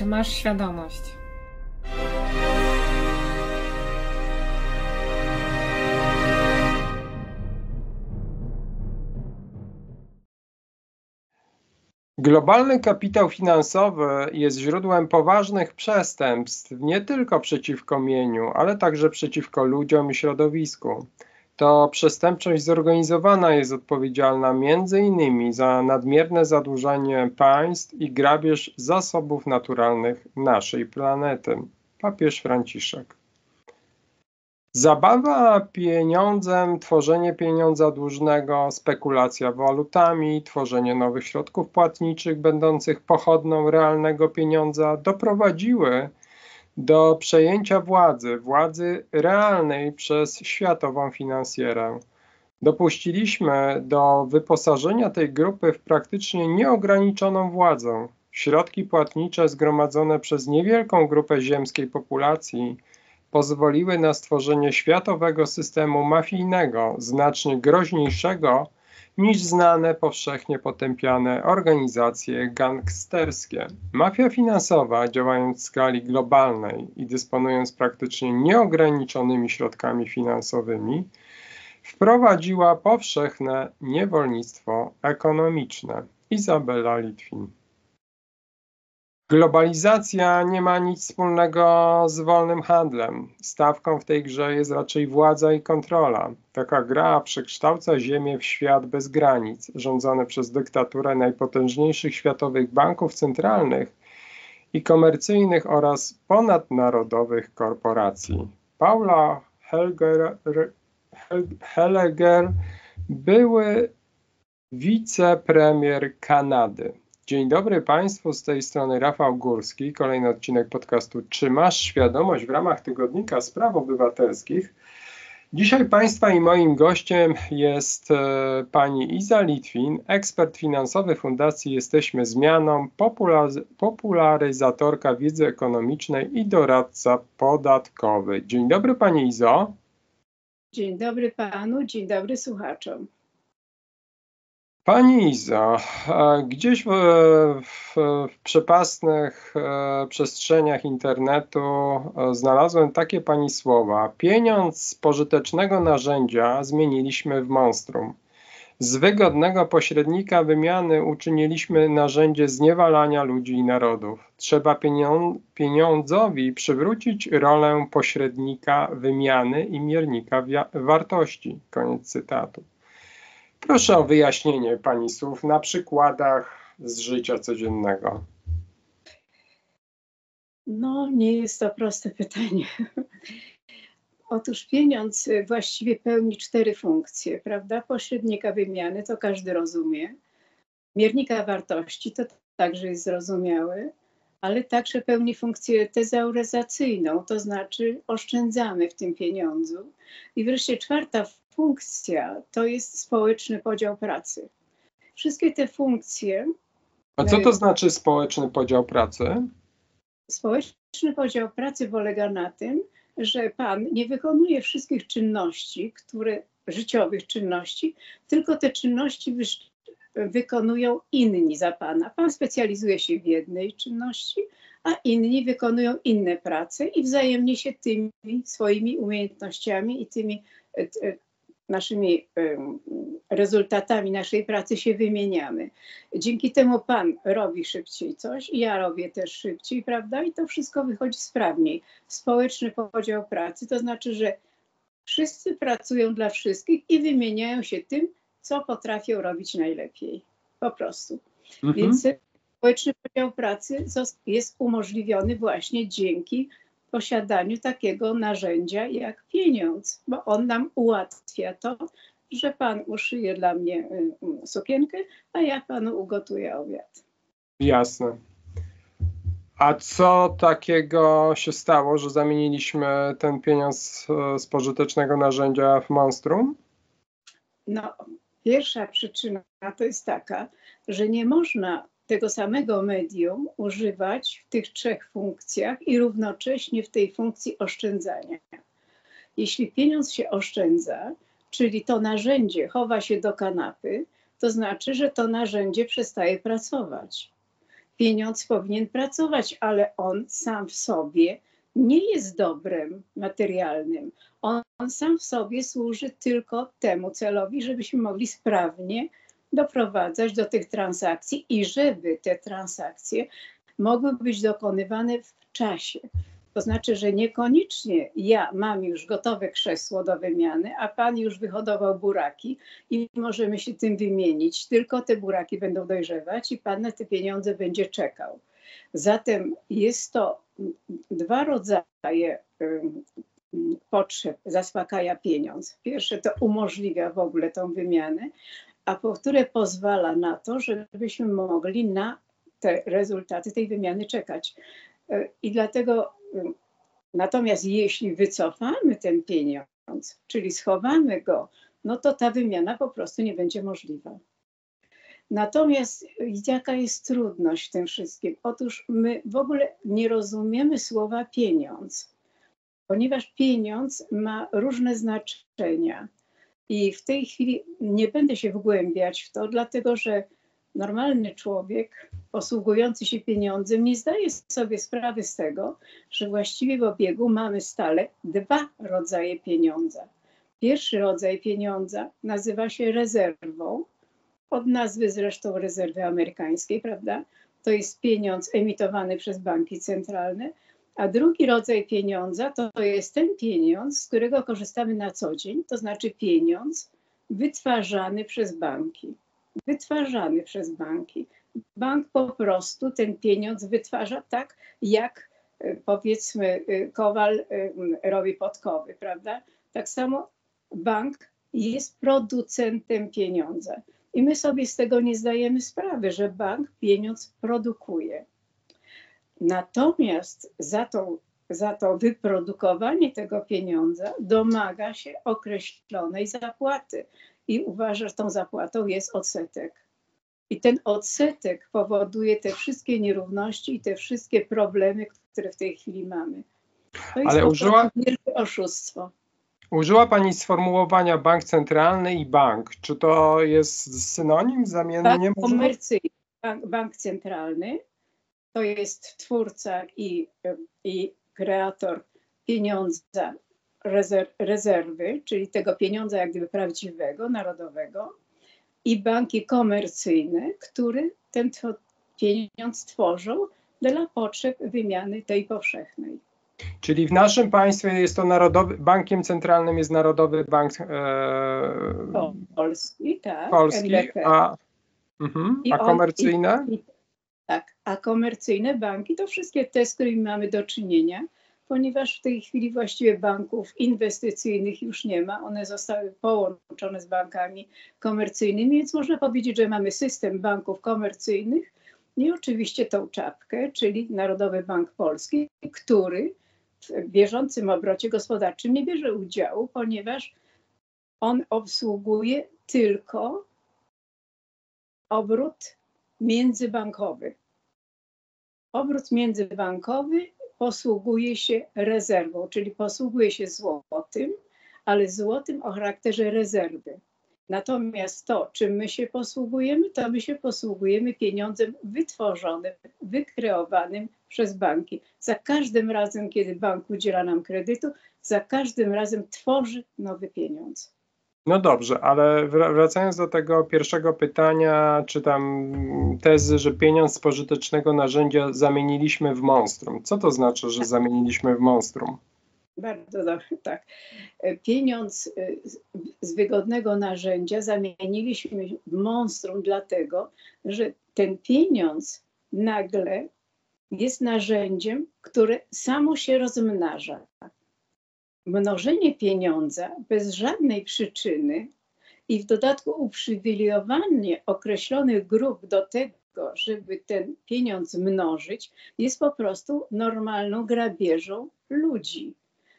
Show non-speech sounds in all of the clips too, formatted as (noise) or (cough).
Czy masz świadomość? Globalny kapitał finansowy jest źródłem poważnych przestępstw nie tylko przeciwko mieniu, ale także przeciwko ludziom i środowisku. To przestępczość zorganizowana jest odpowiedzialna m.in. za nadmierne zadłużenie państw i grabież zasobów naturalnych naszej planety. Papież Franciszek. Zabawa pieniądzem, tworzenie pieniądza dłużnego, spekulacja walutami, tworzenie nowych środków płatniczych będących pochodną realnego pieniądza doprowadziły do przejęcia władzy, władzy realnej przez światową finansjerę. Dopuściliśmy do wyposażenia tej grupy w praktycznie nieograniczoną władzę. Środki płatnicze zgromadzone przez niewielką grupę ziemskiej populacji pozwoliły na stworzenie światowego systemu mafijnego, znacznie groźniejszego niż znane powszechnie potępiane organizacje gangsterskie. Mafia finansowa, działając w skali globalnej i dysponując praktycznie nieograniczonymi środkami finansowymi, wprowadziła powszechne niewolnictwo ekonomiczne. Izabela Litwin. Globalizacja nie ma nic wspólnego z wolnym handlem. Stawką w tej grze jest raczej władza i kontrola. Taka gra przekształca Ziemię w świat bez granic, rządzony przez dyktaturę najpotężniejszych światowych banków centralnych i komercyjnych oraz ponadnarodowych korporacji. Paula Helger, Heleger były wicepremier Kanady. Dzień dobry Państwu, z tej strony Rafał Górski. Kolejny odcinek podcastu Czy masz świadomość w ramach tygodnika spraw obywatelskich. Dzisiaj Państwa i moim gościem jest e, pani Iza Litwin, ekspert finansowy Fundacji Jesteśmy Zmianą, popularyzatorka wiedzy ekonomicznej i doradca podatkowy. Dzień dobry Pani Izo. Dzień dobry Panu, dzień dobry słuchaczom. Pani Iza, gdzieś w, w, w przepastnych e, przestrzeniach internetu e, znalazłem takie Pani słowa. Pieniądz z pożytecznego narzędzia zmieniliśmy w monstrum. Z wygodnego pośrednika wymiany uczyniliśmy narzędzie zniewalania ludzi i narodów. Trzeba pieniądzowi przywrócić rolę pośrednika wymiany i miernika wartości. Koniec cytatu. Proszę o wyjaśnienie Pani słów na przykładach z życia codziennego. No, nie jest to proste (laughs) pytanie. Otóż pieniądz właściwie pełni cztery funkcje, prawda? Pośrednika wymiany to każdy rozumie. Miernika wartości to także jest zrozumiałe, ale także pełni funkcję tezauryzacyjną, to znaczy oszczędzamy w tym pieniądzu. I wreszcie czwarta funkcja to jest społeczny podział pracy. Wszystkie te funkcje. A co to znaczy społeczny podział pracy? Społeczny podział pracy polega na tym, że pan nie wykonuje wszystkich czynności, które życiowych czynności, tylko te czynności wykonują inni za pana. Pan specjalizuje się w jednej czynności, a inni wykonują inne prace i wzajemnie się tymi swoimi umiejętnościami i tymi e, e, naszymi rezultatami naszej pracy się wymieniamy. Dzięki temu Pan robi szybciej coś i ja robię też szybciej, prawda? I to wszystko wychodzi sprawniej. Społeczny podział pracy to znaczy, że wszyscy pracują dla wszystkich i wymieniają się tym, co potrafią robić najlepiej. Po prostu. Mhm. Więc społeczny podział pracy jest umożliwiony właśnie dzięki posiadaniu takiego narzędzia jak pieniądz, bo on nam ułatwia to, że pan uszyje dla mnie y, y, sukienkę, a ja panu ugotuję obiad. Jasne. A co takiego się stało, że zamieniliśmy ten pieniądz y, z pożytecznego narzędzia w monstrum? No, pierwsza przyczyna to jest taka, że nie można tego samego medium używać w tych trzech funkcjach i równocześnie w tej funkcji oszczędzania. Jeśli pieniądz się oszczędza, czyli to narzędzie chowa się do kanapy, to znaczy, że to narzędzie przestaje pracować. pieniądz powinien pracować, ale on sam w sobie nie jest dobrem materialnym. On, on sam w sobie służy tylko temu celowi, żebyśmy mogli sprawnie doprowadzać do tych transakcji i żeby te transakcje mogły być dokonywane w czasie. To znaczy, że niekoniecznie ja mam już gotowe krzesło do wymiany, a pan już wyhodował buraki i możemy się tym wymienić, tylko te buraki będą dojrzewać i pan na te pieniądze będzie czekał. Zatem jest to dwa rodzaje potrzeb zaspokaja pieniądz. Pierwsze to umożliwia w ogóle tą wymianę, a po które pozwala na to, żebyśmy mogli na te rezultaty tej wymiany czekać. E, I dlatego, natomiast jeśli wycofamy ten pieniądz, czyli schowamy go, no to ta wymiana po prostu nie będzie możliwa. Natomiast jaka jest trudność w tym wszystkim? Otóż my w ogóle nie rozumiemy słowa pieniądz, ponieważ pieniądz ma różne znaczenia. I w tej chwili nie będę się wgłębiać w to, dlatego że normalny człowiek posługujący się pieniądzem nie zdaje sobie sprawy z tego, że właściwie w obiegu mamy stale dwa rodzaje pieniądza. Pierwszy rodzaj pieniądza nazywa się rezerwą, od nazwy zresztą rezerwy amerykańskiej, prawda? To jest pieniądz emitowany przez banki centralne, a drugi rodzaj pieniądza to, jest ten pieniądz, z którego korzystamy na co dzień, to znaczy pieniądz wytwarzany przez banki. Wytwarzany przez banki. Bank po prostu ten pieniądz wytwarza tak, jak e, powiedzmy e, kowal e, robi podkowy, prawda? Tak samo bank jest producentem pieniądza. I my sobie z tego nie zdajemy sprawy, że bank pieniądz produkuje. Natomiast za to, za to wyprodukowanie tego pieniądza domaga się określonej zapłaty i uważa, że tą zapłatą jest odsetek. I ten odsetek powoduje te wszystkie nierówności i te wszystkie problemy, które w tej chwili mamy. To jest Ale użyła... oszustwo. Użyła Pani sformułowania bank centralny i bank. Czy to jest synonim, zamiennie? Bank komercyjny, bank, bank centralny to jest twórca i, i kreator pieniądza, rezerwy, czyli tego pieniądza jak gdyby prawdziwego, narodowego, i banki komercyjne, które ten pieniądz tworzą dla potrzeb wymiany tej powszechnej. Czyli w naszym państwie jest to narodowy, bankiem centralnym jest Narodowy Bank e, Polski, tak. Polski, a, mhm, a komercyjne? I, i, tak, a komercyjne banki to wszystkie te, z którymi mamy do czynienia, ponieważ w tej chwili właściwie banków inwestycyjnych już nie ma. One zostały połączone z bankami komercyjnymi, więc można powiedzieć, że mamy system banków komercyjnych i oczywiście tą czapkę, czyli Narodowy Bank Polski, który w bieżącym obrocie gospodarczym nie bierze udziału, ponieważ on obsługuje tylko obrót międzybankowy. Obrót międzybankowy posługuje się rezerwą, czyli posługuje się złotym, ale złotym o charakterze rezerwy. Natomiast to, czym my się posługujemy, to my się posługujemy pieniądzem wytworzonym, wykreowanym przez banki. Za każdym razem, kiedy bank udziela nam kredytu, za każdym razem tworzy nowy pieniądz. No dobrze, ale wracając do tego pierwszego pytania, czy tam tezy, że pieniądz z pożytecznego narzędzia zamieniliśmy w monstrum. Co to znaczy, że zamieniliśmy w monstrum? Bardzo dobrze, tak. Pieniądz y, z wygodnego narzędzia zamieniliśmy w monstrum, dlatego że ten pieniądz nagle jest narzędziem, które samo się rozmnaża. Mnożenie pieniądza bez żadnej przyczyny i w dodatku uprzywilejowanie określonych grup do tego, żeby ten pieniądz mnożyć, jest po prostu normalną grabieżą ludzi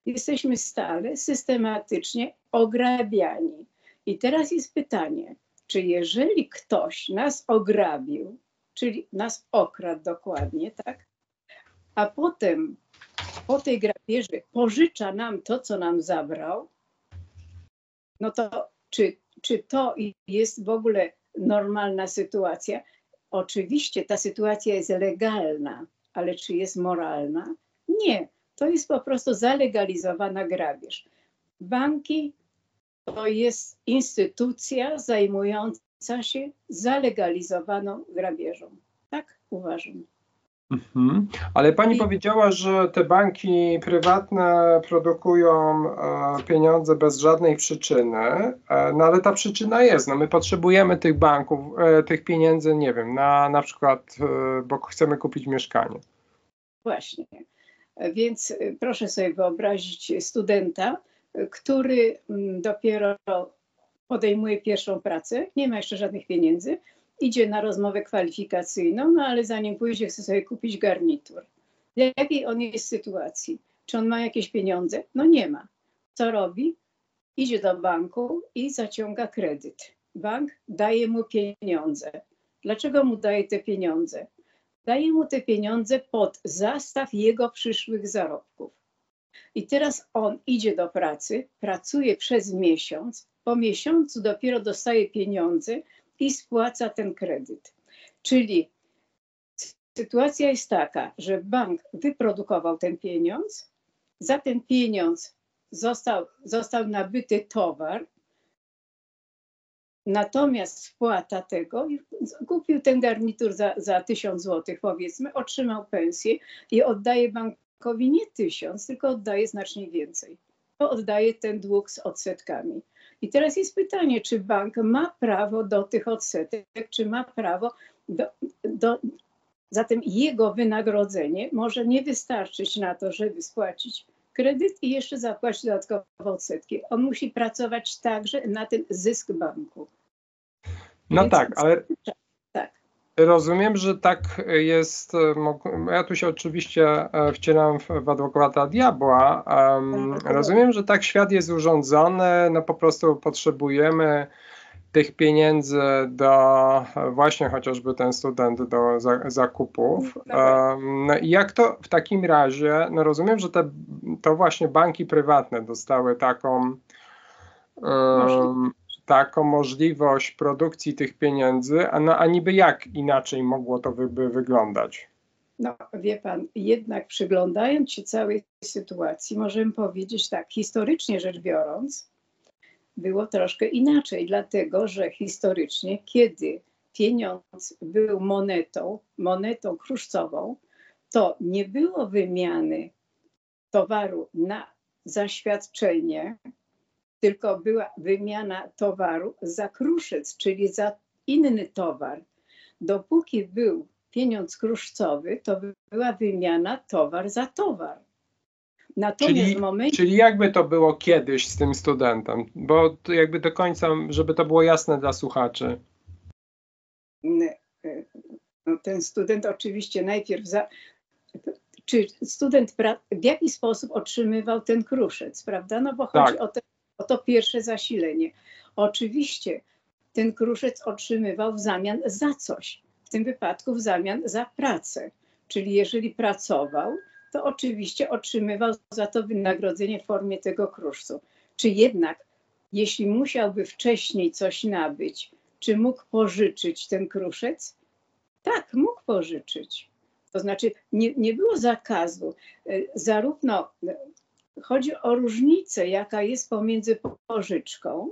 jesteśmy stale, systematycznie ograbiani. I teraz jest pytanie, czy jeżeli ktoś nas ograbił, czyli nas okradł dokładnie, tak? A potem po tej grabieży pożycza nam to, co nam zabrał, no to czy, czy to jest w ogóle normalna sytuacja? oczywiście ta sytuacja jest legalna, ale czy jest moralna? Nie. To jest po prostu zalegalizowana grabież. Banki to jest instytucja zajmująca się zalegalizowaną grabieżą. Tak uważam. Mhm. Ale pani I... powiedziała, że te banki prywatne produkują e, pieniądze bez żadnej przyczyny, e, no ale ta przyczyna jest. No my potrzebujemy tych banków, e, tych pieniędzy, nie wiem, na, na przykład, bo chcemy kupić mieszkanie. Właśnie. Więc proszę sobie wyobrazić studenta, który mm, dopiero podejmuje pierwszą pracę, nie ma jeszcze żadnych pieniędzy, idzie na rozmowę kwalifikacyjną, no ale zanim pójdzie, chce sobie kupić garnitur. W jakiej on jest sytuacji? Czy on ma jakieś pieniądze? No nie ma. Co robi? Idzie do banku i zaciąga kredyt. Bank daje mu pieniądze. Dlaczego mu daje te pieniądze? Daje mu te pieniądze pod zastaw jego przyszłych zarobków. I teraz on idzie do pracy, pracuje przez miesiąc, po miesiącu dopiero dostaje pieniądze i spłaca ten kredyt. Czyli sytuacja jest taka, że bank wyprodukował ten pieniądz, za ten pieniądz został, został nabyty towar, natomiast spłata tego, kupił ten garnitur za, za 1000 zł, powiedzmy, otrzymał pensję i oddaje bankowi nie tysiąc, tylko oddaje znacznie więcej. Oddaje ten dług z odsetkami. I teraz jest pytanie, czy bank ma prawo do tych odsetek, czy ma prawo do, do Zatem jego wynagrodzenie może nie wystarczyć na to, żeby spłacić kredyt i jeszcze zapłacić dodatkowo odsetki. On musi pracować także na ten zysk banku. No Więc tak, ale Rozumiem, że tak jest. Ja tu się oczywiście e, wcielam w adwokata diabła. Rozumiem, że tak świat jest urządzony. No po prostu potrzebujemy tych pieniędzy do właśnie chociażby ten student do zakupów. No i jak to w takim razie, no rozumiem, że te, to właśnie banki prywatne dostały taką um, taką możliwość produkcji tych pieniędzy, a, no, a niby jak inaczej mogło to by, wyglądać? No, wie pan, jednak przyglądając się całej sytuacji, możemy powiedzieć tak, historycznie rzecz biorąc, było troszkę inaczej, dlatego że historycznie, kiedy pieniądz był monetą, monetą kruszcową, to nie było wymiany towaru na zaświadczenie, tylko była wymiana towaru za kruszec, czyli za inny towar. Dopóki był pieniądz kruszcowy, to była wymiana towar za towar. Natomiast czyli, w momencie... czyli jakby to było kiedyś z tym studentem? Bo jakby do końca, żeby to było jasne dla słuchaczy. No, ten student oczywiście najpierw za, czy student w jaki sposób otrzymywał ten kruszec, prawda? No bo chodzi tak. o te Oto pierwsze zasilenie. Oczywiście ten kruszec otrzymywał w zamian za coś, w tym wypadku w zamian za pracę. Czyli jeżeli pracował, to oczywiście otrzymywał za to wynagrodzenie w formie tego kruszcu. Czy jednak, jeśli musiałby wcześniej coś nabyć, czy mógł pożyczyć ten kruszec? Tak, mógł pożyczyć. To znaczy, nie, nie było zakazu. E, zarówno Chodzi o różnicę, jaka jest pomiędzy pożyczką,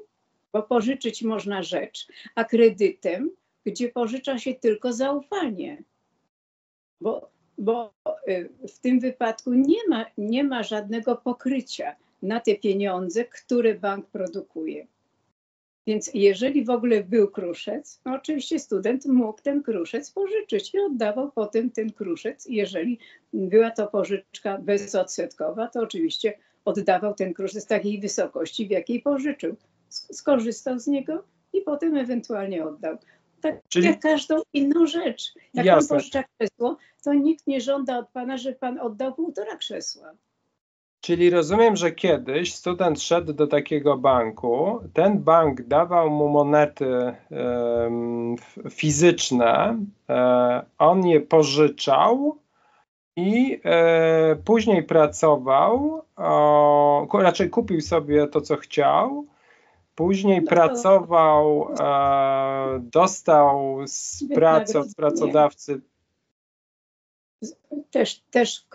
bo pożyczyć można rzecz, a kredytem, gdzie pożycza się tylko zaufanie. Bo, bo y, w tym wypadku nie ma, nie ma żadnego pokrycia na te pieniądze, które bank produkuje. Więc jeżeli w ogóle był kruszec, no oczywiście student mógł ten kruszec pożyczyć i oddawał potem ten kruszec. Jeżeli była to pożyczka bezodsetkowa, to oczywiście oddawał ten kruszec takiej wysokości, w jakiej pożyczył. Skorzystał z niego i potem ewentualnie oddał. Tak Czyli... jak każdą inną rzecz. Jak Jasne. pan pożycza krzesło, to nikt nie żąda od pana, że pan oddał półtora krzesła. Czyli rozumiem, że kiedyś student szedł do takiego banku, ten bank dawał mu monety um, fizyczne, um, on je pożyczał i e, później pracował, o, raczej kupił sobie to, co chciał, Później no pracował, e, dostał z pracy od pracodawcy. Też, też w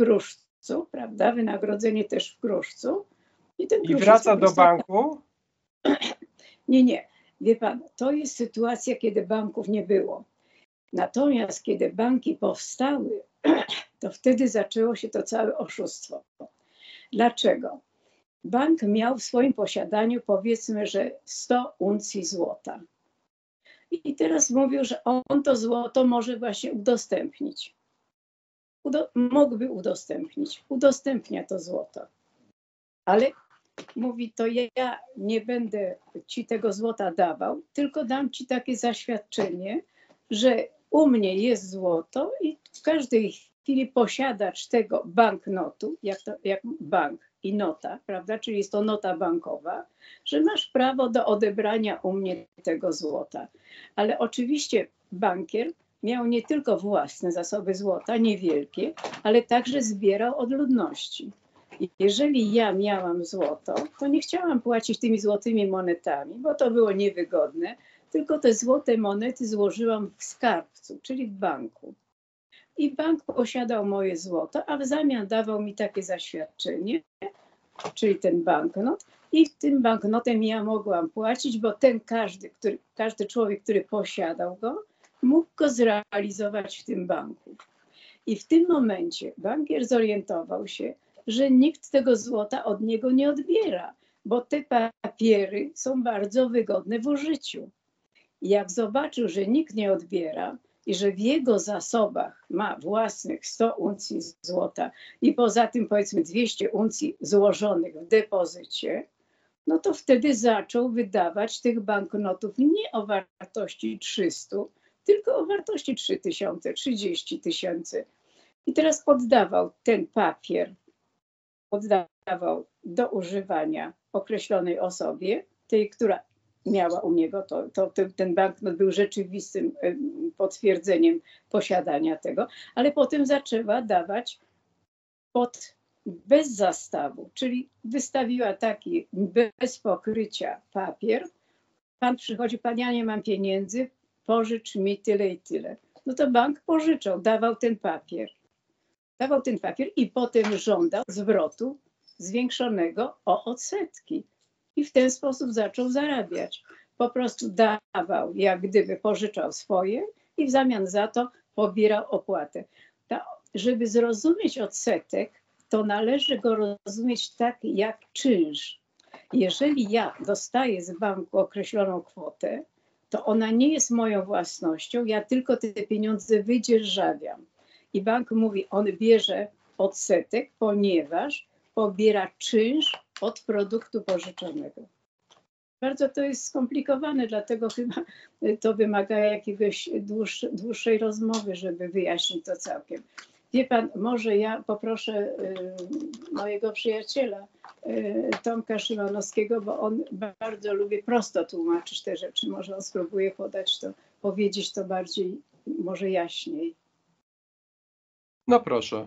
Kruszcu, prawda? Wynagrodzenie też w Kruszcu. I, I wraca do banku? (clears throat) Nie, nie. Wie pan, to jest sytuacja, kiedy banków nie było. Natomiast kiedy banki powstały, (clears throat) to wtedy zaczęło się to całe oszustwo. Dlaczego? Bank miał w swoim posiadaniu powiedzmy, że 100 uncji złota. I teraz mówił, że on to złoto może właśnie udostępnić. Udo mógłby udostępnić. Udostępnia to złoto. Ale mówi, to ja nie będę ci tego złota dawał, tylko dam ci takie zaświadczenie, że u mnie jest złoto i w każdej chwili posiadacz tego banknotu, jak, to, jak bank i nota, prawda, czyli jest to nota bankowa, że masz prawo do odebrania u mnie tego złota. Ale oczywiście bankier miał nie tylko własne zasoby złota, niewielkie, ale także zbierał od ludności. Jeżeli ja miałam złoto, to nie chciałam płacić tymi złotymi monetami, bo to było niewygodne, tylko te złote monety złożyłam w skarbcu, czyli w banku. I bank posiadał moje złoto, a w zamian dawał mi takie zaświadczenie, czyli ten banknot, i tym banknotem ja mogłam płacić, bo ten każdy, który, każdy człowiek, który posiadał go, mógł go zrealizować w tym banku. I w tym momencie bankier zorientował się, że nikt tego złota od niego nie odbiera, bo te papiery są bardzo wygodne w użyciu. Jak zobaczył, że nikt nie odbiera i że w jego zasobach ma własnych 100 uncji złota i poza tym powiedzmy 200 uncji złożonych w depozycie, no to wtedy zaczął wydawać tych banknotów nie o wartości 300, tylko o wartości 3000, 30 tysięcy. I teraz oddawał ten papier, oddawał do używania określonej osobie, tej, która miała u niego, to, to ten banknot był rzeczywistym potwierdzeniem posiadania tego, ale potem zaczęła dawać pod bez zastawu, czyli wystawiła taki bez pokrycia papier. Pan przychodzi, pan ja nie mam pieniędzy, pożycz mi tyle i tyle. No to bank pożyczał, dawał ten papier. Dawał ten papier i potem żądał zwrotu zwiększonego o odsetki i w ten sposób zaczął zarabiać. Po prostu dawał, jak gdyby pożyczał swoje i w zamian za to pobierał opłatę. Żeby zrozumieć odsetek, to należy go rozumieć tak jak czynsz. Jeżeli ja dostaję z banku określoną kwotę, to ona nie jest moją własnością, ja tylko te pieniądze wydzierżawiam. I bank mówi, on bierze odsetek, ponieważ pobiera czynsz od produktu pożyczonego. Bardzo to jest skomplikowane, dlatego chyba to wymaga jakiegoś dłuższej, rozmowy, żeby wyjaśnić to całkiem. Wie pan, może ja poproszę y, mojego przyjaciela y, Tomka Szymanowskiego, bo on bardzo lubi prosto tłumaczyć te rzeczy. Może on spróbuje podać to, powiedzieć to bardziej, może jaśniej. No proszę.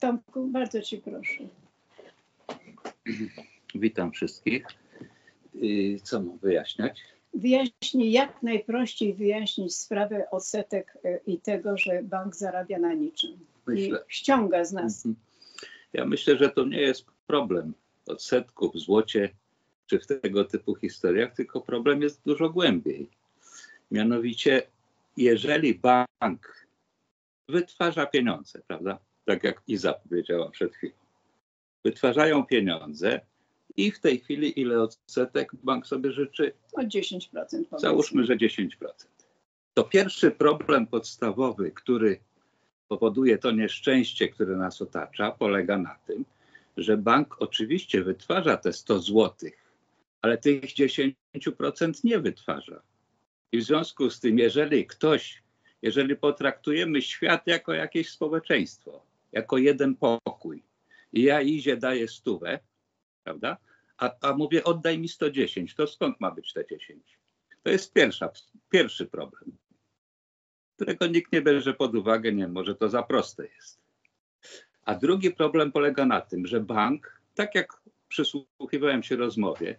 Tomku, bardzo ci proszę. Witam wszystkich. Y, co mam wyjaśniać? Wyjaśnij, jak najprościej wyjaśnić sprawę odsetek y, i tego, że bank zarabia na niczym myślę. i ściąga z nas. Mhm. Ja myślę, że to nie jest problem odsetków w złocie czy w tego typu historiach, tylko problem jest dużo głębiej. Mianowicie, jeżeli bank wytwarza pieniądze, prawda? Tak jak Iza powiedziała przed chwilą wytwarzają pieniądze i w tej chwili ile odsetek bank sobie życzy? O 10%. Powiedzmy. Załóżmy, że 10%. To pierwszy problem podstawowy, który powoduje to nieszczęście, które nas otacza, polega na tym, że bank oczywiście wytwarza te 100 złotych, ale tych 10% nie wytwarza. I w związku z tym, jeżeli ktoś, jeżeli potraktujemy świat jako jakieś społeczeństwo, jako jeden pokój, i ja Izie daję stówę, prawda? A, a mówię, oddaj mi 110, to skąd ma być te 10? To jest pierwsza, pierwszy problem, którego nikt nie bierze pod uwagę, nie może to za proste jest. A drugi problem polega na tym, że bank, tak jak przysłuchiwałem się rozmowie,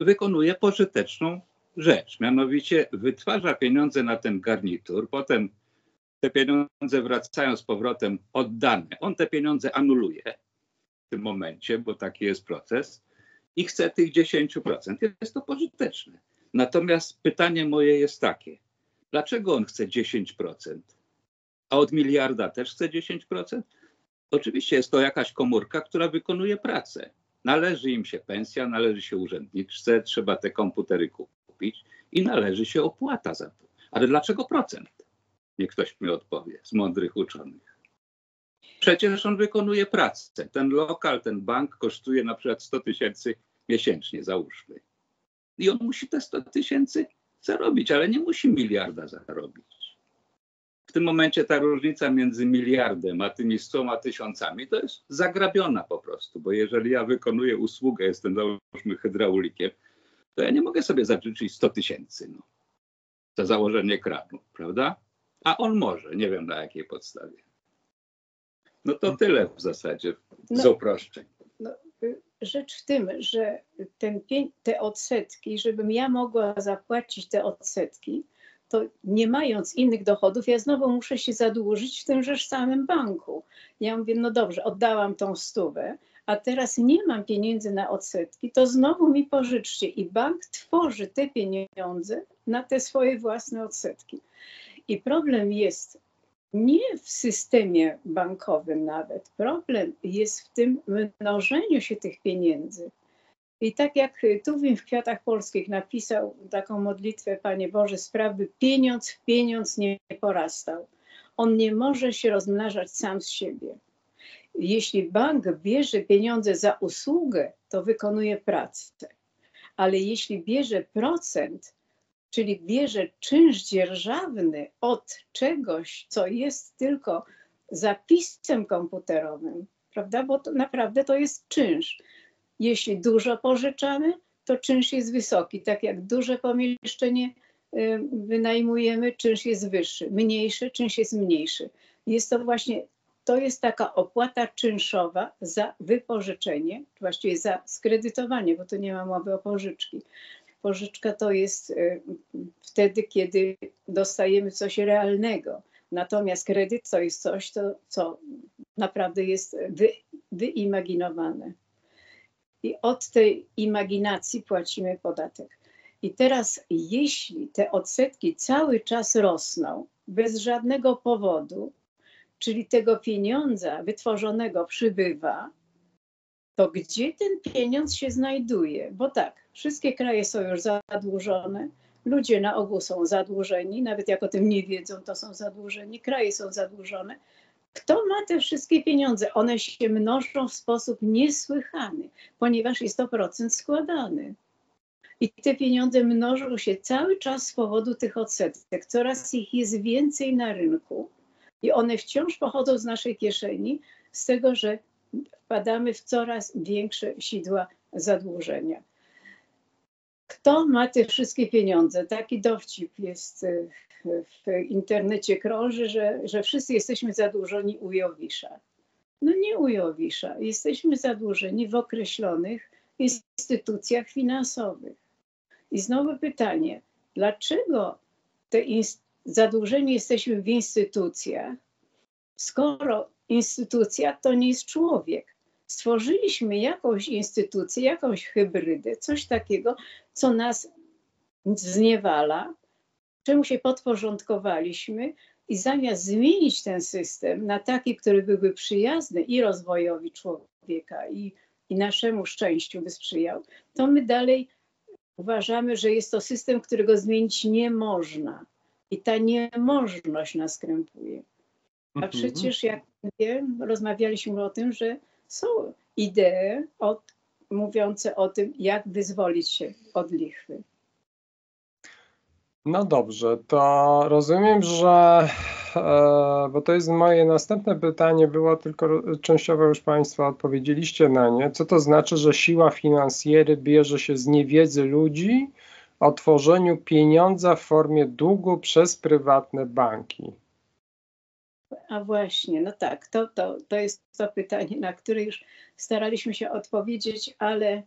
wykonuje pożyteczną rzecz, mianowicie wytwarza pieniądze na ten garnitur, potem te pieniądze wracają z powrotem oddane. On te pieniądze anuluje tym momencie, bo taki jest proces i chce tych 10%. Jest to pożyteczne. Natomiast pytanie moje jest takie, dlaczego on chce 10%, a od miliarda też chce 10%? Oczywiście jest to jakaś komórka, która wykonuje pracę. Należy im się pensja, należy się urzędniczce, trzeba te komputery kupić i należy się opłata za to. Ale dlaczego procent? Niech ktoś mi odpowie z mądrych uczonych. Przecież on wykonuje pracę. Ten lokal, ten bank kosztuje na przykład 100 tysięcy miesięcznie, załóżmy. I on musi te 100 tysięcy zarobić, ale nie musi miliarda zarobić. W tym momencie ta różnica między miliardem a tymi 100 tysiącami to jest zagrabiona po prostu, bo jeżeli ja wykonuję usługę, jestem załóżmy hydraulikiem, to ja nie mogę sobie zażyczyć 100 tysięcy no, za założenie kranu, prawda? A on może, nie wiem na jakiej podstawie. No to tyle w zasadzie z no, uproszczeń. No, rzecz w tym, że ten, te odsetki, żebym ja mogła zapłacić te odsetki, to nie mając innych dochodów, ja znowu muszę się zadłużyć w tymże samym banku. Ja mówię, no dobrze, oddałam tą stówę, a teraz nie mam pieniędzy na odsetki, to znowu mi pożyczcie. I bank tworzy te pieniądze na te swoje własne odsetki. I problem jest nie w systemie bankowym nawet. Problem jest w tym mnożeniu się tych pieniędzy. I tak jak Tuwim w Kwiatach Polskich napisał taką modlitwę, Panie Boże, sprawy pieniądz w pieniądz nie porastał. On nie może się rozmnażać sam z siebie. Jeśli bank bierze pieniądze za usługę, to wykonuje pracę. Ale jeśli bierze procent, czyli bierze czynsz dzierżawny od czegoś, co jest tylko zapisem komputerowym, prawda? Bo to naprawdę to jest czynsz. Jeśli dużo pożyczamy, to czynsz jest wysoki. Tak jak duże pomieszczenie y, wynajmujemy, czynsz jest wyższy. Mniejszy, czynsz jest mniejszy. Jest to właśnie, to jest taka opłata czynszowa za wypożyczenie, właściwie za skredytowanie, bo tu nie ma mowy o pożyczki. Pożyczka to jest y, wtedy, kiedy dostajemy coś realnego. Natomiast kredyt to jest coś, to, co naprawdę jest wy, wyimaginowane. I od tej imaginacji płacimy podatek. I teraz, jeśli te odsetki cały czas rosną bez żadnego powodu, czyli tego pieniądza wytworzonego przybywa, to gdzie ten pieniądz się znajduje? Bo tak, wszystkie kraje są już zadłużone, ludzie na ogół są zadłużeni, nawet jak o tym nie wiedzą, to są zadłużeni, kraje są zadłużone. Kto ma te wszystkie pieniądze? One się mnożą w sposób niesłychany, ponieważ jest to procent składany. I te pieniądze mnożą się cały czas z powodu tych odsetek. Coraz ich jest więcej na rynku i one wciąż pochodzą z naszej kieszeni, z tego, że wpadamy w coraz większe sidła zadłużenia. Kto ma te wszystkie pieniądze? Taki dowcip jest e, w internecie krąży, że, że wszyscy jesteśmy zadłużeni u Jowisza. No nie u Jowisza. Jesteśmy zadłużeni w określonych instytucjach finansowych. I znowu pytanie, dlaczego te zadłużeni jesteśmy w instytucjach, skoro instytucja to nie jest człowiek? Stworzyliśmy jakąś instytucję, jakąś hybrydę, coś takiego, co nas zniewala, czemu się podporządkowaliśmy i zamiast zmienić ten system na taki, który byłby przyjazny i rozwojowi człowieka, i, i naszemu szczęściu by sprzyjał, to my dalej uważamy, że jest to system, którego zmienić nie można. I ta niemożność nas krępuje. A mhm. przecież, jak wiem, rozmawialiśmy o tym, że są idee od, mówiące o tym, jak wyzwolić się od lichwy. No dobrze, to rozumiem, że, e, bo to jest moje następne pytanie, było tylko częściowo już Państwo odpowiedzieliście na nie. Co to znaczy, że siła finansjery bierze się z niewiedzy ludzi o tworzeniu pieniądza w formie długu przez prywatne banki? A właśnie, no tak, to, to, to jest to pytanie, na które już staraliśmy się odpowiedzieć, ale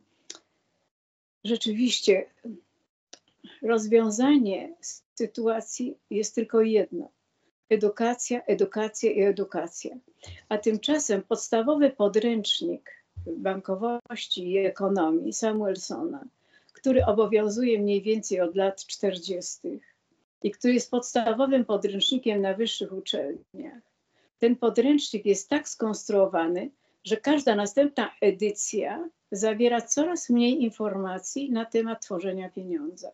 rzeczywiście rozwiązanie sytuacji jest tylko jedno. Edukacja, edukacja i edukacja. A tymczasem podstawowy podręcznik bankowości i ekonomii Samuelsona, który obowiązuje mniej więcej od lat 40. i który jest podstawowym podręcznikiem na wyższych uczelniach, ten podręcznik jest tak skonstruowany, że każda następna edycja zawiera coraz mniej informacji na temat tworzenia pieniądza.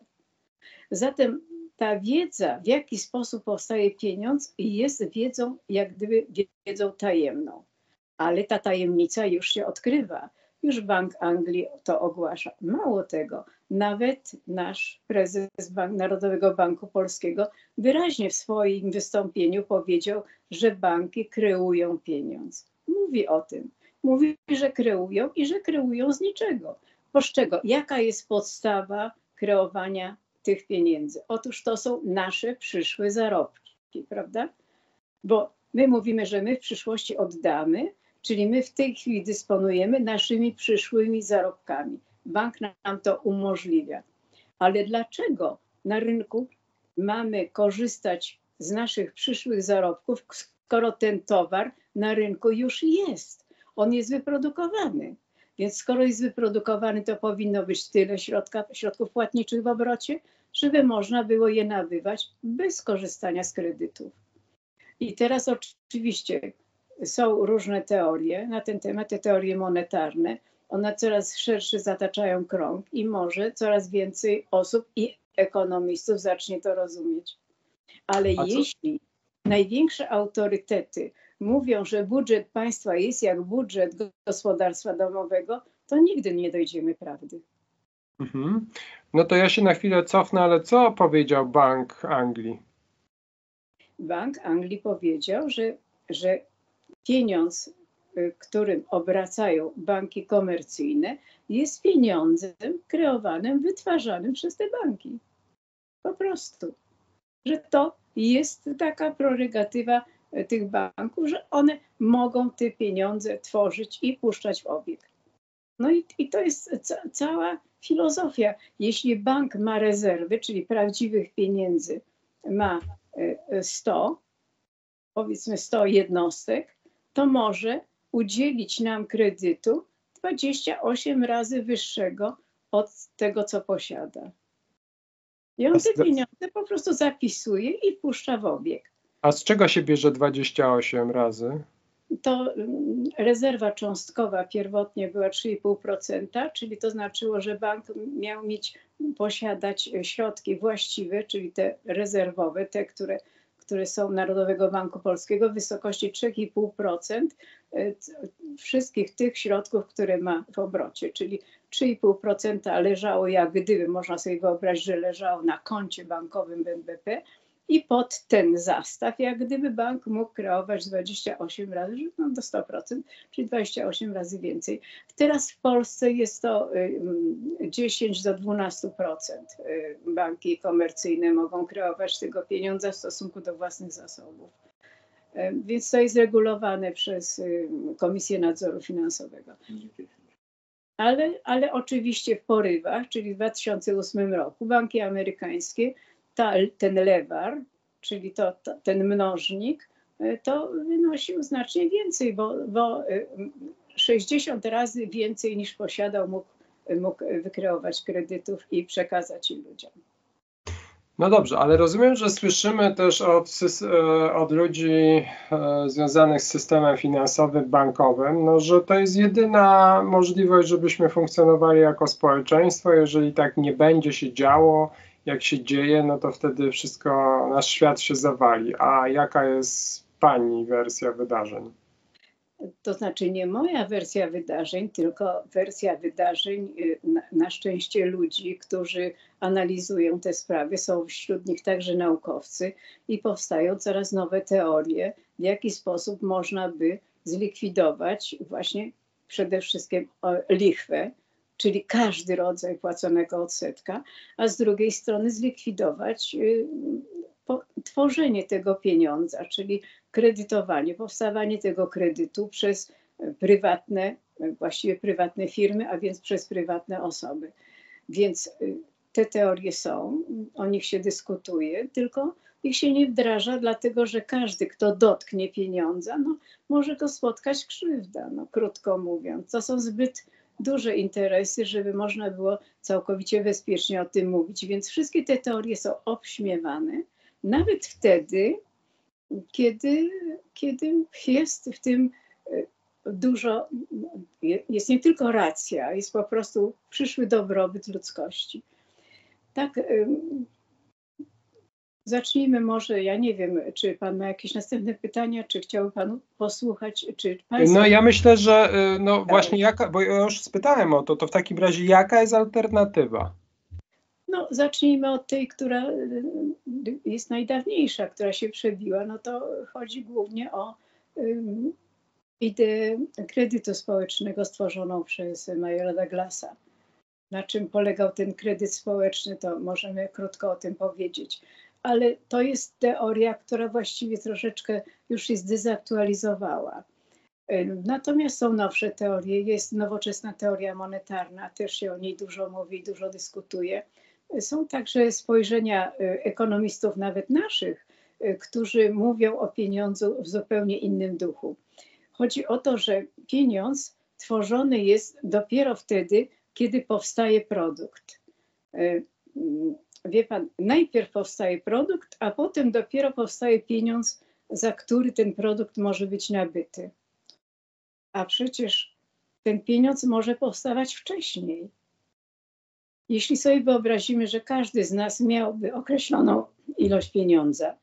Zatem ta wiedza, w jaki sposób powstaje pieniądz, jest wiedzą, jak gdyby wiedzą tajemną. Ale ta tajemnica już się odkrywa. Już Bank Anglii to ogłasza. Mało tego, nawet nasz prezes Bank Narodowego Banku Polskiego wyraźnie w swoim wystąpieniu powiedział, że banki kreują pieniądz. Mówi o tym. Mówi, że kreują i że kreują z niczego. Bo z czego? Jaka jest podstawa kreowania tych pieniędzy? Otóż to są nasze przyszłe zarobki, prawda? Bo my mówimy, że my w przyszłości oddamy, czyli my w tej chwili dysponujemy naszymi przyszłymi zarobkami. Bank nam to umożliwia. Ale dlaczego na rynku mamy korzystać z naszych przyszłych zarobków, skoro ten towar na rynku już jest? On jest wyprodukowany. Więc skoro jest wyprodukowany, to powinno być tyle środka, środków płatniczych w obrocie, żeby można było je nabywać bez korzystania z kredytów. I teraz oczywiście są różne teorie na ten temat, te teorie monetarne. One coraz szerszy zataczają krąg i może coraz więcej osób i ekonomistów zacznie to rozumieć. Ale jeśli największe autorytety mówią, że budżet państwa jest jak budżet gospodarstwa domowego, to nigdy nie dojdziemy prawdy. Mhm. No to ja się na chwilę cofnę, ale co powiedział Bank Anglii? Bank Anglii powiedział, że, że pieniądz, y, którym obracają banki komercyjne, jest pieniądzem kreowanym, wytwarzanym przez te banki. Po prostu. Że to jest taka prerogatywa y, tych banków, że one mogą te pieniądze tworzyć i puszczać w obieg. No i, i to jest ca cała filozofia. Jeśli bank ma rezerwy, czyli prawdziwych pieniędzy, ma 100, y, powiedzmy 100 jednostek, to może udzielić nam kredytu 28 razy wyższego od tego, co posiada. I on te pieniądze po prostu zapisuje i puszcza w obieg. A z czego się bierze 28 razy? To mm, rezerwa cząstkowa pierwotnie była 3,5%, czyli to znaczyło, że bank miał mieć, posiadać środki właściwe, czyli te rezerwowe, te, które które są Narodowego Banku Polskiego w wysokości 3,5% e, wszystkich tych środków, które ma w obrocie, czyli 3,5% leżało jak gdyby, można sobie wyobrazić, że leżało na koncie bankowym w NBP, i pod ten zastaw, jak gdyby bank mógł kreować 28 razy, no do 100%, czyli 28 razy więcej. Teraz w Polsce jest to 10 do 12%. Y, banki komercyjne mogą kreować tego pieniądza w stosunku do własnych zasobów. Y, więc to jest regulowane przez y, Komisję Nadzoru Finansowego. Ale, ale oczywiście w porywach, czyli w 2008 roku, banki amerykańskie ta, ten lewar, czyli to, to, ten mnożnik, e, to wynosił znacznie więcej, bo, bo 60 e, razy więcej niż posiadał mógł, mógł wykreować kredytów i przekazać im ludziom. No dobrze, ale rozumiem, że słyszymy też od, e, od ludzi związanych z systemem finansowym, bankowym, no, że to jest jedyna możliwość, żebyśmy funkcjonowali jako społeczeństwo. Jeżeli tak nie będzie się działo, jak się dzieje, no to wtedy wszystko, nasz świat się zawali. A jaka jest Pani wersja wydarzeń? To znaczy nie moja wersja wydarzeń, tylko wersja wydarzeń y, na, na, szczęście ludzi, którzy analizują te sprawy. Są wśród nich także naukowcy i powstają coraz nowe teorie, w jaki sposób można by zlikwidować właśnie przede wszystkim lichwę, czyli każdy rodzaj płaconego odsetka, a z drugiej strony zlikwidować y, tworzenie tego pieniądza, czyli kredytowanie, powstawanie tego kredytu przez prywatne, właściwie prywatne firmy, a więc przez prywatne osoby. Więc y, te teorie są, o nich się dyskutuje, tylko ich się nie wdraża, dlatego że każdy, kto dotknie pieniądza, no, może go spotkać krzywda, no, krótko mówiąc. To są zbyt duże interesy, żeby można było całkowicie bezpiecznie o tym mówić. Więc wszystkie te teorie są obśmiewane, nawet wtedy, kiedy, kiedy jest w tym e, dużo, jest nie tylko racja, jest po prostu przyszły dobrobyt ludzkości. Tak, zacznijmy może, ja nie wiem, czy Pan ma jakieś następne pytania, czy chciałby Pan posłuchać, czy Państwo... No ja myślę, że y, no właśnie jaka, bo ja już spytałem o to, to w takim razie jaka jest alternatywa? No, zacznijmy od tej, która y, jest najdawniejsza, która się przebiła. No to chodzi głównie o um, ideę kredytu społecznego stworzoną przez Majora Douglasa. Na czym polegał ten kredyt społeczny, to możemy krótko o tym powiedzieć. Ale to jest teoria, która właściwie troszeczkę już się zdezaktualizowała. Natomiast są nowsze teorie, jest nowoczesna teoria monetarna, też się o niej dużo mówi, dużo dyskutuje są także spojrzenia y, ekonomistów, nawet naszych, którzy mówią o pieniądzu w zupełnie innym duchu. Chodzi o to, że pieniądz tworzony jest dopiero wtedy, kiedy powstaje produkt. Wie pan, najpierw powstaje produkt, a potem dopiero powstaje pieniądz, za który ten produkt może być nabyty. A przecież ten pieniądz może powstawać wcześniej. Jeśli sobie wyobrazimy, że każdy z nas miałby określoną ilość pieniądza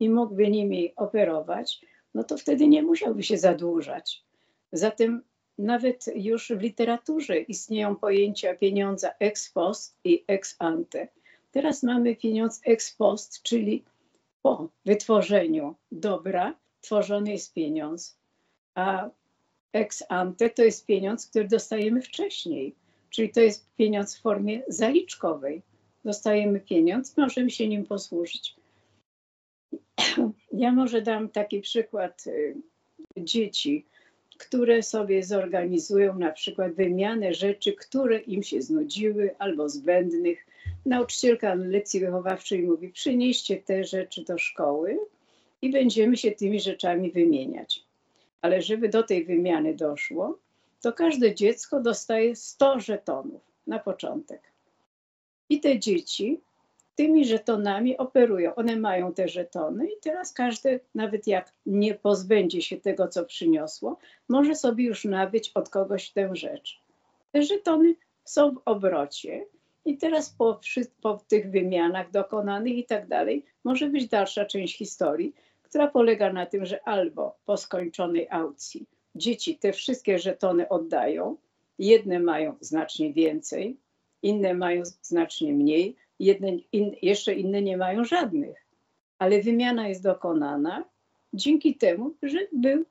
i mógłby nimi operować, no to wtedy nie musiałby się zadłużać. Zatem nawet już w literaturze istnieją pojęcia pieniądza ex post i ex ante. Teraz mamy pieniądz ex post, czyli po wytworzeniu dobra tworzony jest pieniądz, a ex ante to jest pieniądz, który dostajemy wcześniej Czyli to jest pieniądz w formie zaliczkowej. Dostajemy pieniądz, możemy się nim posłużyć. Ja może dam taki przykład y, dzieci, które sobie zorganizują na przykład wymianę rzeczy, które im się znudziły albo zbędnych. Nauczycielka na lekcji wychowawczej mówi: przynieście te rzeczy do szkoły i będziemy się tymi rzeczami wymieniać. Ale żeby do tej wymiany doszło, to każde dziecko dostaje 100 żetonów na początek. I te dzieci tymi żetonami operują. One mają te żetony i teraz każdy, nawet jak nie pozbędzie się tego, co przyniosło, może sobie już nabyć od kogoś tę rzecz. Te żetony są w obrocie i teraz po, po tych wymianach dokonanych i tak dalej, może być dalsza część historii, która polega na tym, że albo po skończonej aukcji dzieci te wszystkie żetony oddają. Jedne mają znacznie więcej, inne mają znacznie mniej, jedne, in, jeszcze inne nie mają żadnych. Ale wymiana jest dokonana dzięki temu, że był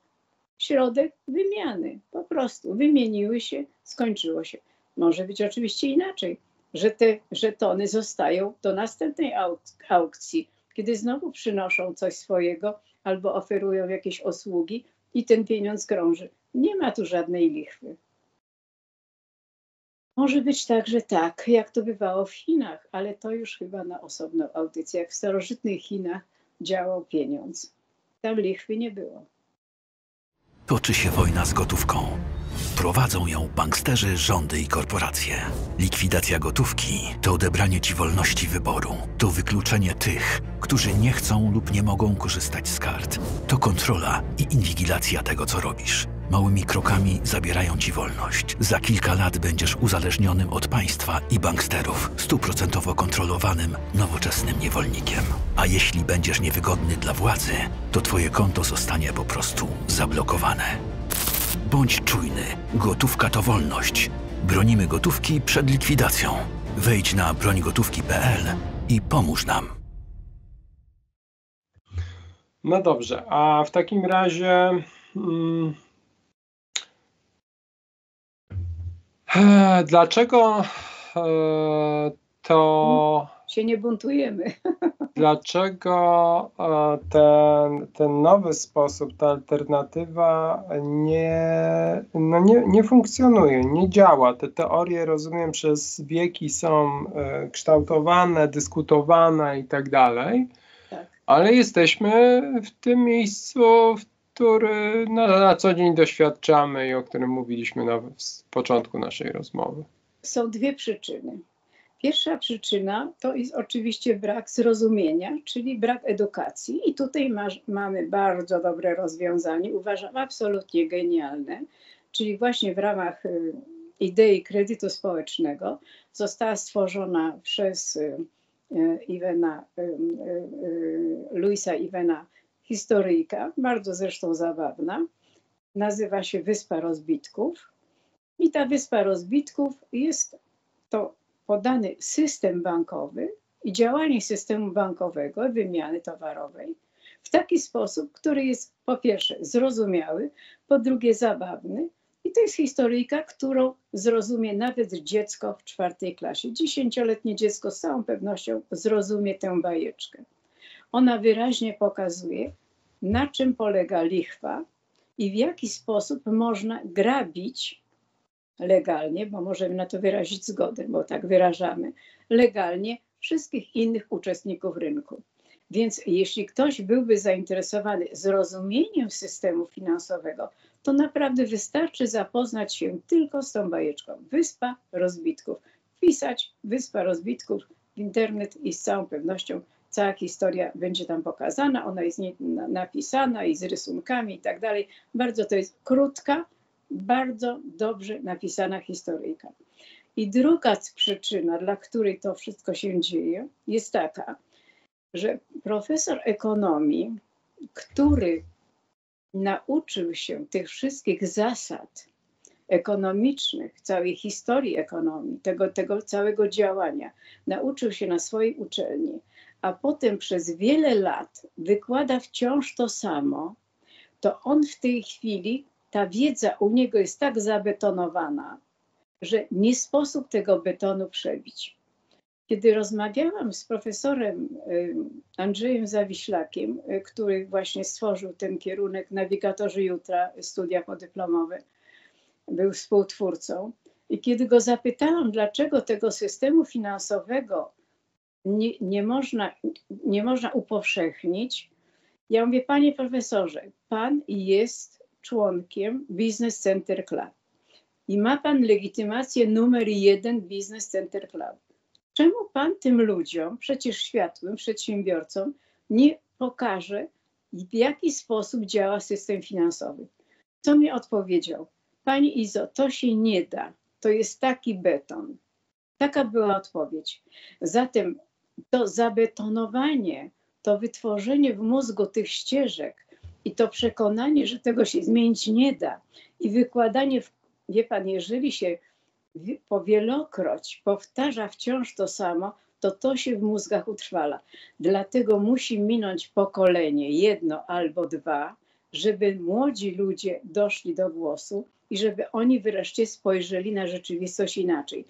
środek wymiany. Po prostu wymieniły się, skończyło się. Może być oczywiście inaczej, że te żetony zostają do następnej aukcji, kiedy znowu przynoszą coś swojego albo oferują jakieś usługi, i ten pieniądz krąży. Nie ma tu żadnej lichwy. Może być także tak, jak to bywało w Chinach, ale to już chyba na osobną audycję. Jak w starożytnych Chinach działał pieniądz. Tam lichwy nie było. Toczy się wojna z gotówką. Prowadzą ją banksterzy, rządy i korporacje. Likwidacja gotówki to odebranie ci wolności wyboru. To wykluczenie tych, którzy nie chcą lub nie mogą korzystać z kart. To kontrola i inwigilacja tego, co robisz. Małymi krokami zabierają ci wolność. Za kilka lat będziesz uzależnionym od państwa i banksterów, stuprocentowo kontrolowanym, nowoczesnym niewolnikiem. A jeśli będziesz niewygodny dla władzy, to twoje konto zostanie po prostu zablokowane. Bądź czujny. Gotówka to wolność. Bronimy gotówki przed likwidacją. Wejdź na brońgotówki.pl i pomóż nam. No dobrze, a w takim razie. Hmm, dlaczego e, to się nie buntujemy. (laughs) Dlaczego e, ten, ten nowy sposób, ta alternatywa nie, no nie, nie funkcjonuje, nie działa? Te teorie, rozumiem, przez wieki są e, kształtowane, dyskutowane i tak dalej, tak. ale jesteśmy w tym miejscu, w który na, na co dzień doświadczamy i o którym mówiliśmy na początku naszej rozmowy. Są dwie przyczyny. Pierwsza przyczyna to jest oczywiście brak zrozumienia, czyli brak edukacji. I tutaj masz, mamy bardzo dobre rozwiązanie, uważam absolutnie genialne, czyli właśnie w ramach y, idei kredytu społecznego została stworzona przez y, y, Iwena, Luisa Iwena historyjka, bardzo zresztą zabawna. Nazywa się Wyspa Rozbitków. I ta Wyspa Rozbitków jest to podany system bankowy i działanie systemu bankowego, wymiany towarowej w taki sposób, który jest po pierwsze zrozumiały, po drugie zabawny. I to jest historyjka, którą zrozumie nawet dziecko w czwartej klasie. Dziesięcioletnie dziecko z całą pewnością zrozumie tę bajeczkę. Ona wyraźnie pokazuje, na czym polega lichwa i w jaki sposób można grabić legalnie, bo możemy na to wyrazić zgodę, bo tak wyrażamy, legalnie wszystkich innych uczestników rynku. Więc jeśli ktoś byłby zainteresowany zrozumieniem systemu finansowego, to naprawdę wystarczy zapoznać się tylko z tą bajeczką. Wyspa rozbitków. Wpisać Wyspa rozbitków w internet i z całą pewnością cała historia będzie tam pokazana. Ona jest napisana i z rysunkami i tak dalej. Bardzo to jest krótka, bardzo dobrze napisana historyjka. I druga przyczyna, dla której to wszystko się dzieje, jest taka, że profesor ekonomii, który nauczył się tych wszystkich zasad ekonomicznych, całej historii ekonomii, tego, tego całego działania, nauczył się na swojej uczelni, a potem przez wiele lat wykłada wciąż to samo, to on w tej chwili ta wiedza u niego jest tak zabetonowana, że nie sposób tego betonu przebić. Kiedy rozmawiałam z profesorem y, Andrzejem Zawiślakiem, y, który właśnie stworzył ten kierunek Nawigatorzy Jutra, studia podyplomowe, był współtwórcą. I kiedy go zapytałam, dlaczego tego systemu finansowego nie, nie, można, nie można upowszechnić, ja mówię, panie profesorze, pan jest członkiem Business Center Club i ma pan legitymację numer jeden Business Center Club. Czemu pan tym ludziom, przecież światłym przedsiębiorcom, nie pokaże, w jaki sposób działa system finansowy? Co mi odpowiedział? Pani Izo, to się nie da. To jest taki beton. Taka była odpowiedź. Zatem to zabetonowanie, to wytworzenie w mózgu tych ścieżek, i to przekonanie, że tego się zmienić nie da i wykładanie, wie pan, jeżeli się powielokroć powtarza wciąż to samo, to to się w mózgach utrwala. Dlatego musi minąć pokolenie, jedno albo dwa, żeby młodzi ludzie doszli do głosu i żeby oni wreszcie spojrzeli na rzeczywistość inaczej.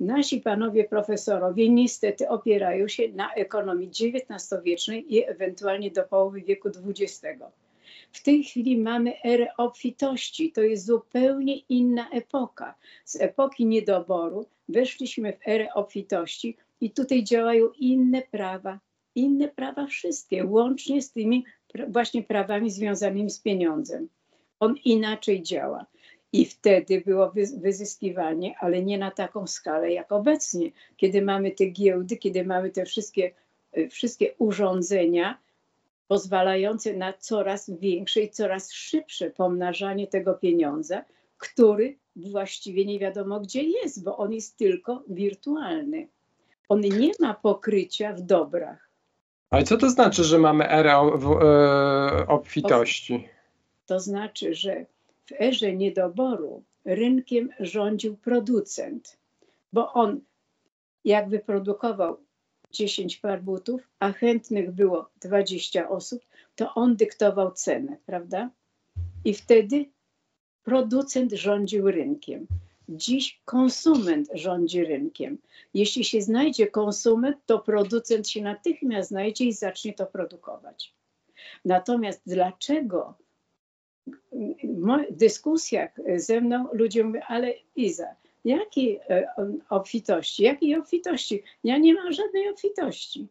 Nasi panowie profesorowie niestety opierają się na ekonomii XIX-wiecznej i ewentualnie do połowy wieku XX w tej chwili mamy erę obfitości. To jest zupełnie inna epoka. Z epoki niedoboru weszliśmy w erę obfitości i tutaj działają inne prawa. Inne prawa wszystkie, łącznie z tymi właśnie prawami związanymi z pieniądzem. On inaczej działa. I wtedy było wyzyskiwanie, ale nie na taką skalę jak obecnie, kiedy mamy te giełdy, kiedy mamy te wszystkie, y, wszystkie urządzenia, pozwalające na coraz większe i coraz szybsze pomnażanie tego pieniądza, który właściwie nie wiadomo gdzie jest, bo on jest tylko wirtualny. On nie ma pokrycia w dobrach. Ale co to znaczy, że mamy erę e, obfitości? To znaczy, że w erze niedoboru rynkiem rządził producent, bo on jak wyprodukował 10 par butów, a chętnych było 20 osób, to on dyktował cenę, prawda? I wtedy producent rządził rynkiem. Dziś konsument rządzi rynkiem. Jeśli się znajdzie konsument, to producent się natychmiast znajdzie i zacznie to produkować. Natomiast dlaczego w dyskusjach ze mną ludzie mówią, ale Iza, jakiej obfitości? Jakiej obfitości? Ja nie mam żadnej obfitości.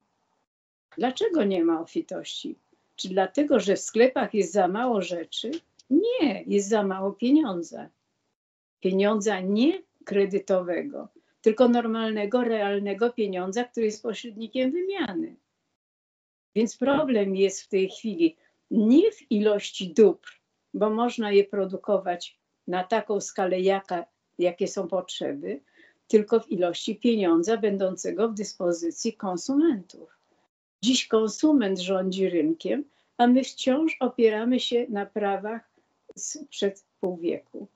Dlaczego nie ma obfitości? Czy dlatego, że w sklepach jest za mało rzeczy? Nie, jest za mało pieniądza. Pieniądza nie kredytowego, tylko normalnego, realnego pieniądza, który jest pośrednikiem wymiany. Więc problem jest w tej chwili nie w ilości dóbr, bo można je produkować na taką skalę, jaka, jakie są potrzeby, tylko w ilości pieniądza będącego w dyspozycji konsumentów. Dziś konsument rządzi rynkiem, a my wciąż opieramy się na prawach sprzed pół wieku.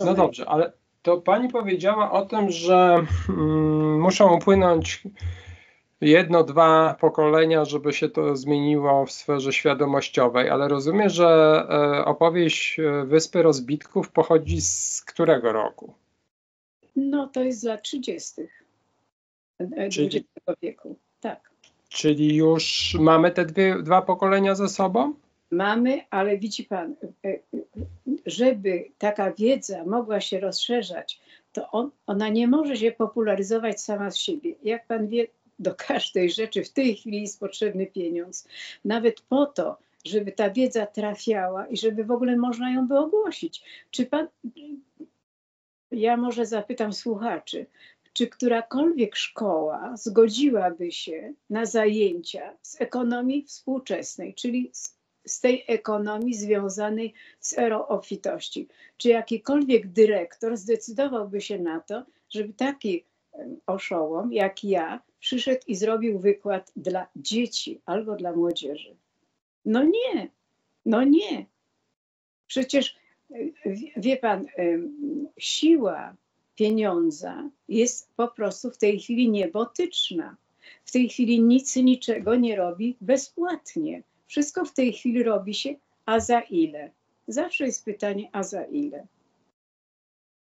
No dobrze, ale to pani powiedziała o tym, że mm, muszą upłynąć jedno, dwa pokolenia, żeby się to zmieniło w sferze świadomościowej, ale rozumiem, że e, opowieść e, Wyspy Rozbitków pochodzi z którego roku? No to jest z lat 30. XX wieku, tak. Czyli już mamy te dwie, dwa pokolenia ze sobą? Mamy, ale widzi Pan, e, żeby taka wiedza mogła się rozszerzać, to on, ona nie może się popularyzować sama z siebie. Jak Pan wie, do każdej rzeczy w tej chwili jest potrzebny pieniądz. Nawet po to, żeby ta wiedza trafiała i żeby w ogóle można ją by ogłosić. Czy pan, ja może zapytam słuchaczy, czy którakolwiek szkoła zgodziłaby się na zajęcia z ekonomii współczesnej, czyli z, z tej ekonomii związanej z erą obfitości? Czy jakikolwiek dyrektor zdecydowałby się na to, żeby taki oszołom jak ja przyszedł i zrobił wykład dla dzieci albo dla młodzieży. No nie, no nie. Przecież wie pan, siła pieniądza jest po prostu w tej chwili niebotyczna. W tej chwili nic niczego nie robi bezpłatnie. Wszystko w tej chwili robi się, a za ile? Zawsze jest pytanie, a za ile?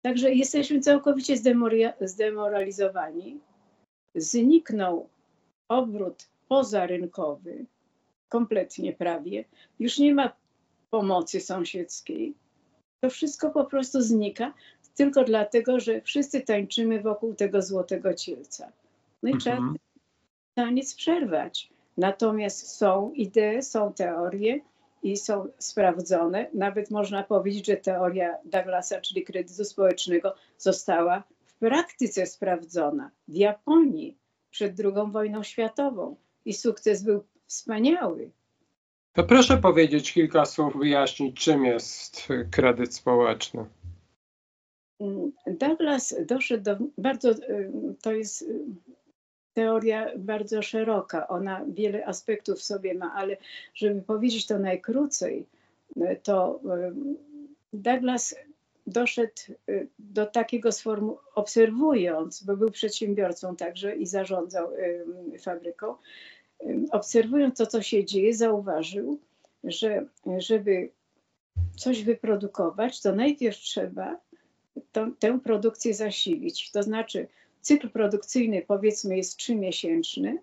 Także jesteśmy całkowicie zdemoralizowani. Zniknął obrót pozarynkowy, kompletnie prawie. Już nie ma pomocy sąsiedzkiej. To wszystko po prostu znika tylko dlatego, że wszyscy tańczymy wokół tego złotego cielca. No i trzeba mhm. taniec przerwać. Natomiast są idee, są teorie, i są sprawdzone. Nawet można powiedzieć, że teoria Douglasa, czyli kredytu społecznego, została w praktyce sprawdzona w Japonii przed II wojną światową i sukces był wspaniały. To proszę powiedzieć kilka słów, wyjaśnić, czym jest kredyt społeczny. Douglas doszedł do bardzo, to jest teoria bardzo szeroka. Ona wiele aspektów w sobie ma, ale żeby powiedzieć to najkrócej, to Douglas doszedł y, do takiego sformu, obserwując, bo był przedsiębiorcą także i zarządzał fabryką, obserwując to, co się dzieje, zauważył, że żeby coś wyprodukować, to najpierw trzeba tę produkcję zasilić. To znaczy, Cykl produkcyjny powiedzmy jest trzymiesięczny,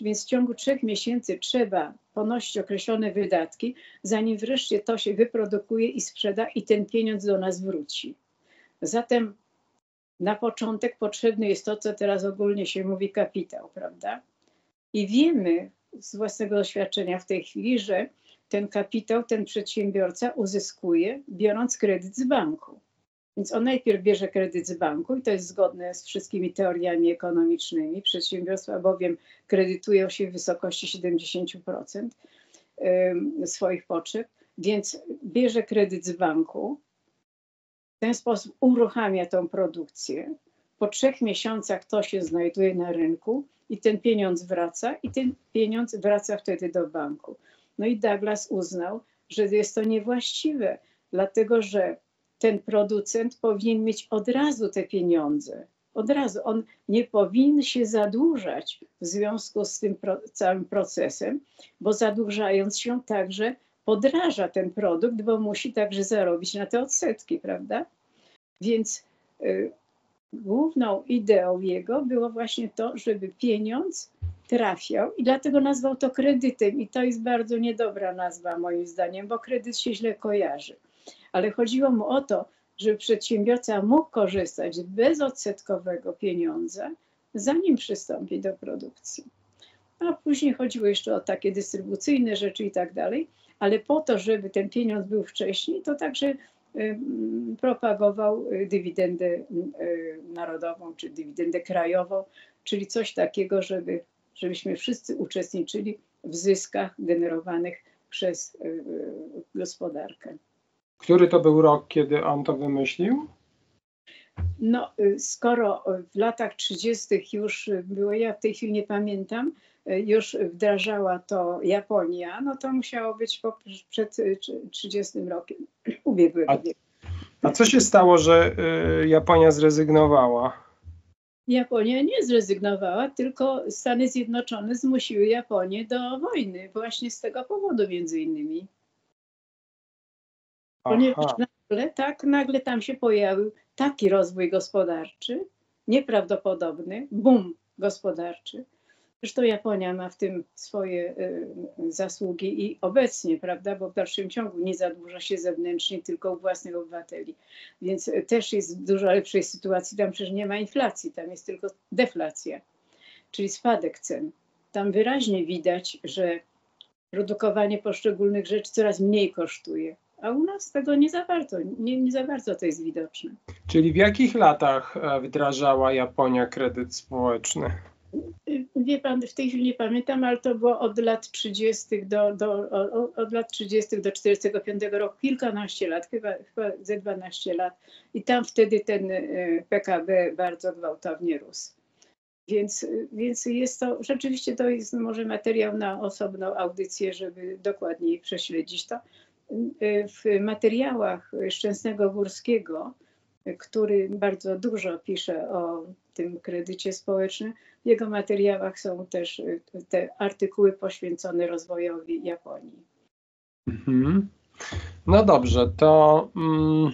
więc w ciągu trzech miesięcy trzeba ponosić określone wydatki, zanim wreszcie to się wyprodukuje i sprzeda i ten pieniądz do nas wróci. Zatem na początek potrzebny jest to, co teraz ogólnie się mówi kapitał, prawda? I wiemy z własnego doświadczenia w tej chwili, że ten kapitał ten przedsiębiorca uzyskuje biorąc kredyt z banku. Więc on najpierw bierze kredyt z banku i to jest zgodne z wszystkimi teoriami ekonomicznymi. Przedsiębiorstwa bowiem kredytują się w wysokości 70% swoich potrzeb, więc bierze kredyt z banku, w ten sposób uruchamia tą produkcję. Po trzech miesiącach to się znajduje na rynku i ten pieniądz wraca i ten pieniądz wraca wtedy do banku. No i Douglas uznał, że jest to niewłaściwe, dlatego że ten producent powinien mieć od razu te pieniądze. Od razu. On nie powinien się zadłużać w związku z tym pro, całym procesem, bo zadłużając się także podraża ten produkt, bo musi także zarobić na te odsetki, prawda? Więc główną ideą jego było właśnie to, żeby pieniądz trafiał i dlatego nazwał to kredytem. I to jest bardzo niedobra nazwa moim zdaniem, bo kredyt się źle kojarzy. Ale chodziło mu o to, żeby przedsiębiorca mógł korzystać z bezodsetkowego pieniądza, zanim przystąpi do produkcji. A później chodziło jeszcze o takie dystrybucyjne rzeczy i tak dalej, ale po to, żeby ten pieniądz był wcześniej, to także propagował y, dywidendę y, narodową czy dywidendę krajową, czyli coś takiego, żeby, żebyśmy wszyscy uczestniczyli w zyskach generowanych przez y, gospodarkę. Który to był rok, kiedy on to wymyślił? No, skoro w latach 30. już było, ja w tej chwili nie pamiętam, już wdrażała to Japonia, no to musiało być po, przed 30 rokiem (clears throat) ubiegłego wieku. A co się stało, że y, Japonia zrezygnowała? Japonia nie zrezygnowała, tylko Stany Zjednoczone zmusiły Japonię do wojny, właśnie z tego powodu między innymi. Ponieważ nagle, tak, nagle tam się pojawił taki rozwój gospodarczy, nieprawdopodobny, boom gospodarczy, Zresztą Japonia ma w tym swoje y, zasługi i obecnie, prawda, bo w dalszym ciągu nie zadłuża się zewnętrznie, tylko u własnych obywateli. Więc y, też jest w dużo lepszej sytuacji. Tam przecież nie ma inflacji, tam jest tylko deflacja, czyli spadek cen. Tam wyraźnie widać, że produkowanie poszczególnych rzeczy coraz mniej kosztuje. A u nas tego nie za bardzo, nie, nie za bardzo to jest widoczne. Czyli w jakich latach e, wdrażała Japonia kredyt społeczny? Wie pan, w tej chwili nie pamiętam, ale to było od lat 30. do, do, od lat 30. do 45 roku, kilkanaście lat, chyba, chyba ze 12 lat. I tam wtedy ten e, PKB bardzo gwałtownie rósł. Więc, więc jest to, rzeczywiście to jest może materiał na osobną audycję, żeby dokładniej prześledzić to. W materiałach Szczęsnego Górskiego, który bardzo dużo pisze o tym kredycie społecznym. W jego materiałach są też y, te artykuły poświęcone rozwojowi Japonii. Mhm. No dobrze, to. Mm...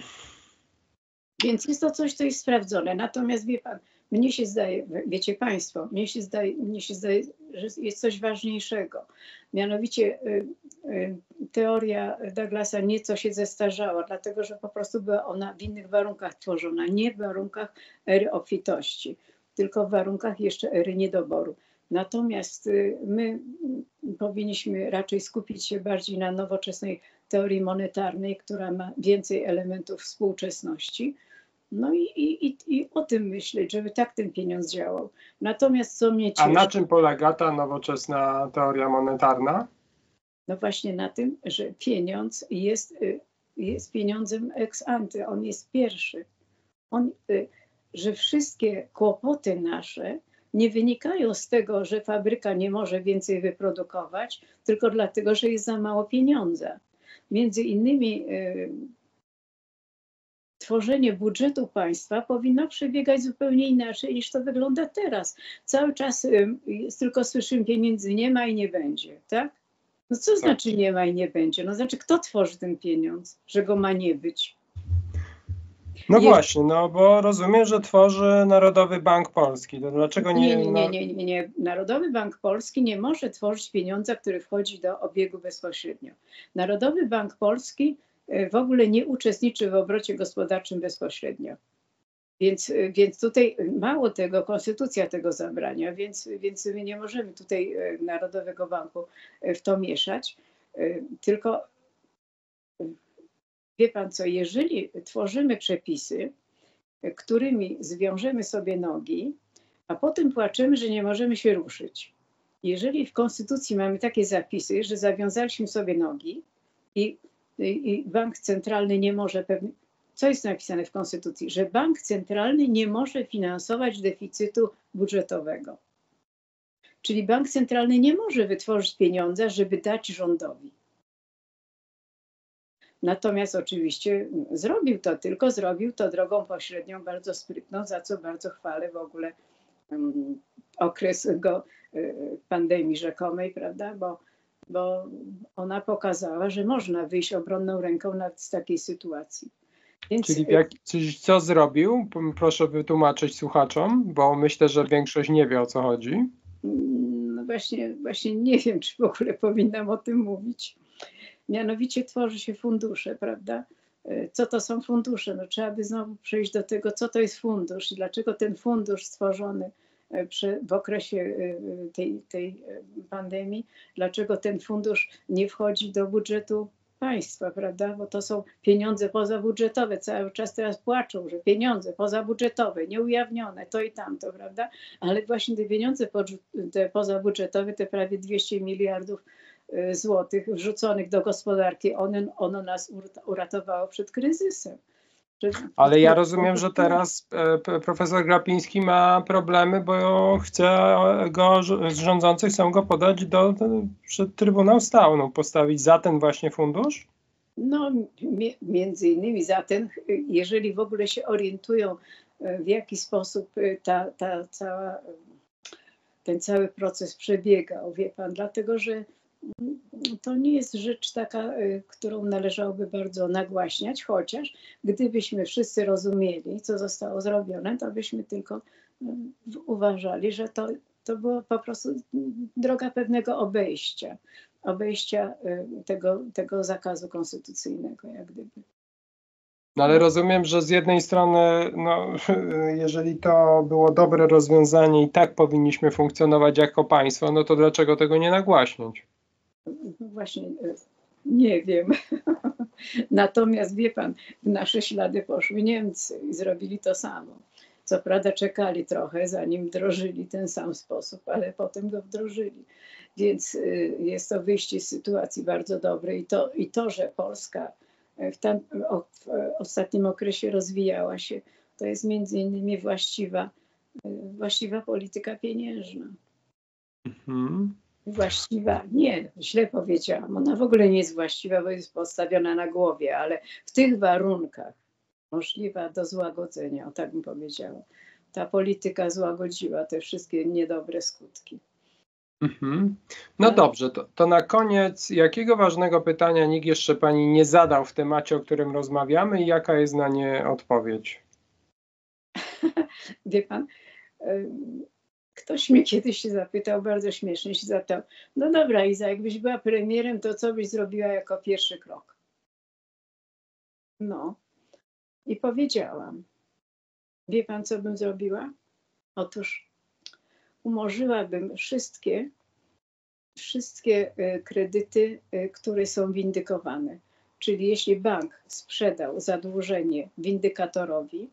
Więc jest to coś, co jest sprawdzone. Natomiast wie pan, mnie się zdaje, wiecie Państwo, mnie się zdaje, mnie się zdaje że jest coś ważniejszego. Mianowicie y, y, teoria Douglasa nieco się zestarzała, dlatego że po prostu była ona w innych warunkach tworzona, nie w warunkach ery obfitości, tylko w warunkach jeszcze ery niedoboru. Natomiast y, my powinniśmy raczej skupić się bardziej na nowoczesnej teorii monetarnej, która ma więcej elementów współczesności no i, i, i o tym myśleć, żeby tak ten pieniądz działał. Natomiast co mnie cieszy... A na czym polega ta nowoczesna teoria monetarna? No właśnie na tym, że pieniądz jest, y, jest pieniądzem ex ante, on jest pierwszy. On, y, że wszystkie kłopoty nasze nie wynikają z tego, że fabryka nie może więcej wyprodukować, tylko dlatego, że jest za mało pieniądza. Między innymi y, tworzenie budżetu państwa powinno przebiegać zupełnie inaczej niż to wygląda teraz. Cały czas tylko słyszymy pieniędzy nie ma i nie będzie, tak? No co tak. znaczy nie ma i nie będzie? No znaczy kto tworzy ten pieniądz, że go ma nie być? No nie... właśnie, no bo rozumiem, że tworzy Narodowy Bank Polski. To dlaczego nie... Nie, nie, nie, nie, nie. Narodowy Bank Polski nie może tworzyć pieniądza, który wchodzi do obiegu bezpośrednio. Narodowy Bank Polski w ogóle nie uczestniczy w obrocie gospodarczym bezpośrednio. Więc, więc tutaj mało tego, konstytucja tego zabrania, więc, więc my nie możemy tutaj e, Narodowego Banku e, w to mieszać. E, tylko wie pan co, jeżeli tworzymy przepisy, którymi zwiążemy sobie nogi, a potem płaczemy, że nie możemy się ruszyć. Jeżeli w Konstytucji mamy takie zapisy, że zawiązaliśmy sobie nogi i i bank centralny nie może pewnie. Co jest napisane w Konstytucji? Że bank centralny nie może finansować deficytu budżetowego. Czyli bank centralny nie może wytworzyć pieniądza, żeby dać rządowi. Natomiast oczywiście zrobił to, tylko zrobił to drogą pośrednią, bardzo sprytną, za co bardzo chwalę w ogóle um, okres go, y, pandemii rzekomej, prawda? Bo bo ona pokazała, że można wyjść obronną ręką z takiej sytuacji. Więc... Czyli, jak, czyli co zrobił? Proszę wytłumaczyć słuchaczom, bo myślę, że większość nie wie o co chodzi. No właśnie, właśnie nie wiem, czy w ogóle powinnam o tym mówić. Mianowicie tworzy się fundusze, prawda? E, co to są fundusze? No, trzeba by znowu przejść do tego, co to jest fundusz i dlaczego ten fundusz stworzony e, w okresie e, tej, tej pandemii, dlaczego ten fundusz nie wchodzi do budżetu państwa, prawda? Bo to są pieniądze pozabudżetowe. Cały czas teraz płaczą, że pieniądze pozabudżetowe, nieujawnione, to i tamto, prawda? Ale właśnie te pieniądze te pozabudżetowe, te prawie 200 miliardów złotych wrzuconych do gospodarki, one, ono nas uratowało przed kryzysem. Ale ja rozumiem, że teraz e, profesor Grapiński ma problemy, bo chce go, rządzący chcą go podać do, przed Trybunał Stanu, postawić za ten właśnie fundusz? No, między innymi za ten, jeżeli w ogóle się orientują, e, w jaki sposób e, ta, ta cała, ten cały proces przebiegał, wie pan, dlatego że to nie jest rzecz taka, y, którą należałoby bardzo nagłaśniać, chociaż gdybyśmy wszyscy rozumieli, co zostało zrobione, to byśmy tylko y, uważali, że to, to była po prostu droga pewnego obejścia, obejścia y, tego, tego zakazu konstytucyjnego, jak gdyby. No ale rozumiem, że z jednej strony, no, (laughs) jeżeli to było dobre rozwiązanie i tak powinniśmy funkcjonować jako państwo, no to dlaczego tego nie nagłaśniać? Właśnie e, nie wiem. (laughs) Natomiast wie pan, w nasze ślady poszły Niemcy i zrobili to samo. Co prawda czekali trochę, zanim wdrożyli ten sam sposób, ale potem go wdrożyli. Więc e, jest to wyjście z sytuacji bardzo dobre i to, i to że Polska w, tam, w ostatnim okresie rozwijała się, to jest między innymi właściwa, e, właściwa polityka pieniężna. Mhm właściwa. Nie, źle powiedziałam. Ona w ogóle nie jest właściwa, bo jest postawiona na głowie, ale w tych warunkach możliwa do złagodzenia, o tak bym powiedziała. Ta polityka złagodziła te wszystkie niedobre skutki. Mhm. No dobrze, to, to na koniec, jakiego ważnego pytania nikt jeszcze Pani nie zadał w temacie, o którym rozmawiamy i jaka jest na nie odpowiedź? (laughs) Wie Pan, Ktoś mnie kiedyś się zapytał, bardzo śmiesznie się zapytał, no dobra Iza, jakbyś była premierem, to co byś zrobiła jako pierwszy krok? No. I powiedziałam, wie pan co bym zrobiła? Otóż umorzyłabym wszystkie, wszystkie e, kredyty, e, które są windykowane. Czyli jeśli bank sprzedał zadłużenie windykatorowi,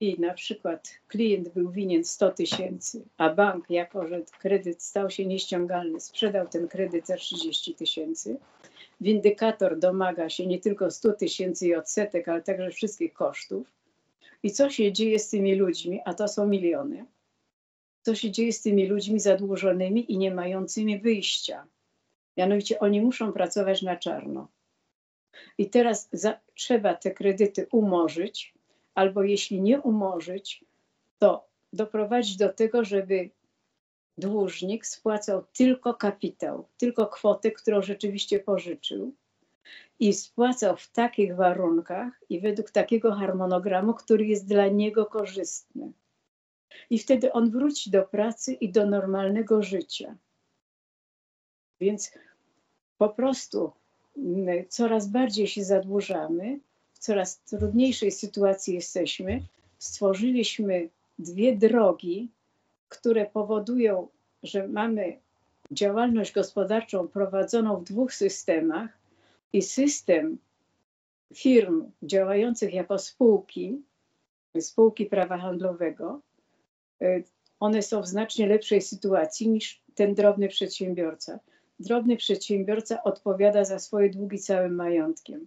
i na przykład klient był winien 100 tysięcy, a bank, jako że kredyt stał się nieściągalny, sprzedał ten kredyt za 30 tysięcy, windykator domaga się nie tylko 100 tysięcy i odsetek, ale także wszystkich kosztów. I co się dzieje z tymi ludźmi, a to są miliony? Co się dzieje z tymi ludźmi zadłużonymi i nie mającymi wyjścia? Mianowicie oni muszą pracować na czarno. I teraz za, trzeba te kredyty umorzyć, albo jeśli nie umorzyć, to doprowadzić do tego, żeby dłużnik spłacał tylko kapitał, tylko kwotę, którą rzeczywiście pożyczył i spłacał w takich warunkach i według takiego harmonogramu, który jest dla niego korzystny. I wtedy on wróci do pracy i do normalnego życia. Więc po prostu coraz bardziej się zadłużamy, w coraz trudniejszej sytuacji jesteśmy, stworzyliśmy dwie drogi, które powodują, że mamy działalność gospodarczą prowadzoną w dwóch systemach i system firm działających jako spółki, spółki prawa handlowego, y, one są w znacznie lepszej sytuacji niż ten drobny przedsiębiorca. Drobny przedsiębiorca odpowiada za swoje długi całym majątkiem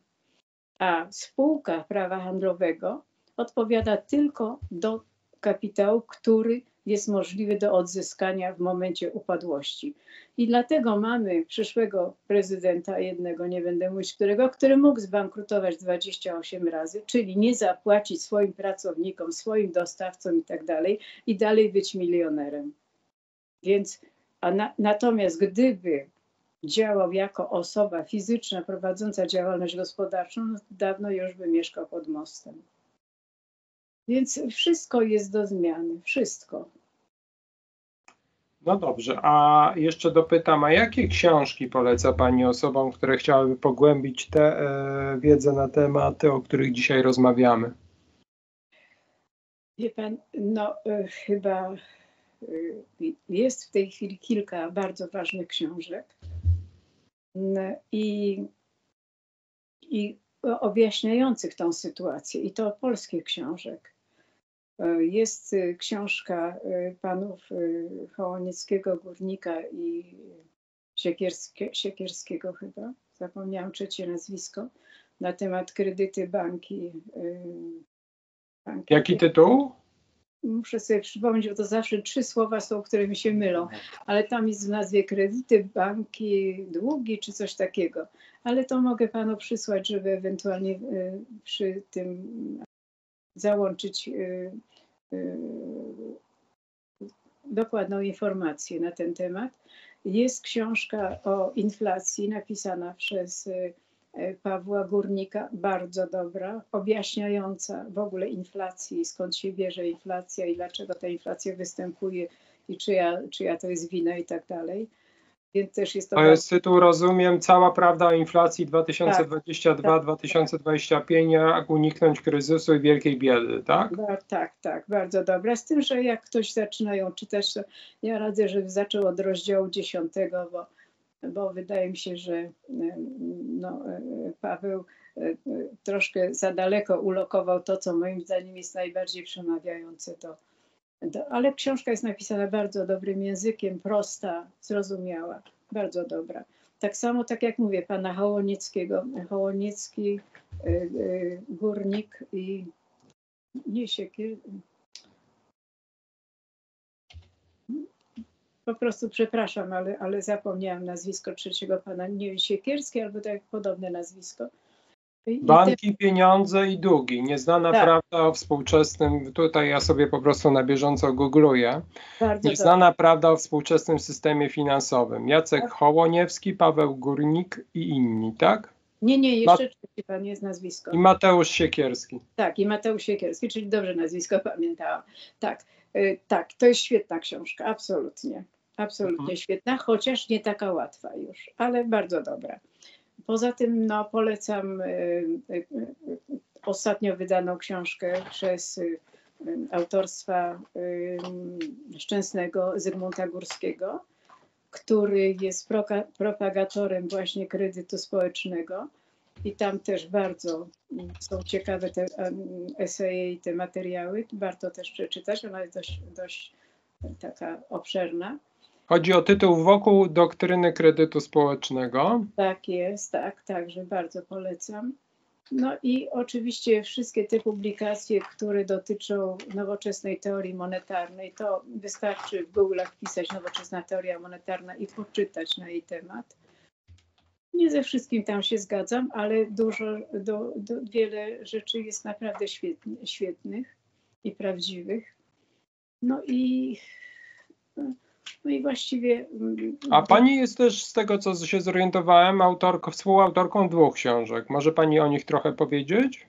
a spółka prawa handlowego odpowiada tylko do kapitału, który jest możliwy do odzyskania w momencie upadłości. I dlatego mamy przyszłego prezydenta, jednego, nie będę mówić którego, który mógł zbankrutować 28 razy, czyli nie zapłacić swoim pracownikom, swoim dostawcom i tak dalej, i dalej być milionerem. Więc, a na, natomiast gdyby działał jako osoba fizyczna prowadząca działalność gospodarczą, no dawno już by mieszkał pod mostem. Więc wszystko jest do zmiany, wszystko. No dobrze, a jeszcze dopytam, a jakie książki poleca Pani osobom, które chciałyby pogłębić tę e, wiedzę na tematy, o których dzisiaj rozmawiamy? Wie Pan, no e, chyba e, jest w tej chwili kilka bardzo ważnych książek i, i objaśniających tą sytuację, i to polskich książek. E, jest y, książka y, panów Hołonieckiego, Górnika i Siekierskie, Siekierskiego chyba, zapomniałam trzecie nazwisko, na temat kredyty banki. banki. Jaki tytuł? Muszę sobie przypomnieć, bo to zawsze trzy słowa są, które mi się mylą, ale tam jest w nazwie kredyty, banki, długi czy coś takiego. Ale to mogę panu przysłać, żeby ewentualnie przy tym załączyć y, y, dokładną informację na ten temat. Jest książka o inflacji napisana przez y, Pawła Górnika, bardzo dobra, objaśniająca w ogóle inflacji, skąd się bierze inflacja i dlaczego ta inflacja występuje i czyja, czyja to jest wina i tak dalej. Więc też jest to. To jest tytuł, rozumiem, cała prawda o inflacji 2022-2025, tak, tak. jak uniknąć kryzysu i wielkiej biedy, tak? tak, tak, bardzo dobra. Z tym, że jak ktoś zaczyna ją czytać, to ja radzę, żeby zaczął od rozdziału 10, bo, bo wydaje mi się, że no, Paweł e, troszkę za daleko ulokował to, co moim zdaniem jest najbardziej przemawiające do ale książka jest napisana bardzo dobrym językiem, prosta, zrozumiała, bardzo dobra. Tak samo, tak jak mówię, pana Hołonieckiego, Hołoniecki, Górnik i nie Siekier... Po prostu przepraszam, ale, ale zapomniałam nazwisko trzeciego pana, nie wiem, Siekierski albo tak podobne nazwisko. Banki, pieniądze i długi. Nieznana tak. prawda o współczesnym, tutaj ja sobie po prostu na bieżąco googluję. Bardzo Nieznana dobrze. prawda o współczesnym systemie finansowym. Jacek tak. Hołoniewski, Paweł Górnik i inni, tak? Nie, nie, jeszcze Ma... trzeci pan jest nazwisko. I Mateusz Siekierski. Tak, i Mateusz Siekierski, czyli dobrze nazwisko pamiętałam. Tak, y, tak, to jest świetna książka, absolutnie. Absolutnie mhm. świetna, chociaż nie taka łatwa już, ale bardzo dobra. Poza tym no, polecam y, y, y, ostatnio wydaną książkę przez autorstwa Szczęsnego Zygmunta Górskiego, który jest propagatorem właśnie kredytu społecznego. I tam też bardzo są ciekawe te eseje i te materiały. Warto też przeczytać. Ona jest dość, dość taka obszerna. Chodzi o tytuł Wokół doktryny kredytu społecznego. Tak jest, tak, także bardzo polecam. No i oczywiście wszystkie te publikacje, które dotyczą nowoczesnej teorii monetarnej, to wystarczy w Google'ach wpisać nowoczesna teoria monetarna i poczytać na jej temat. Nie ze wszystkim tam się zgadzam, ale dużo, do, do, wiele rzeczy jest naprawdę świetny, świetnych i prawdziwych. No i no i właściwie. Mm, A pani jest też z tego, co się zorientowałem, autorką, współautorką dwóch książek. Może pani o nich trochę powiedzieć?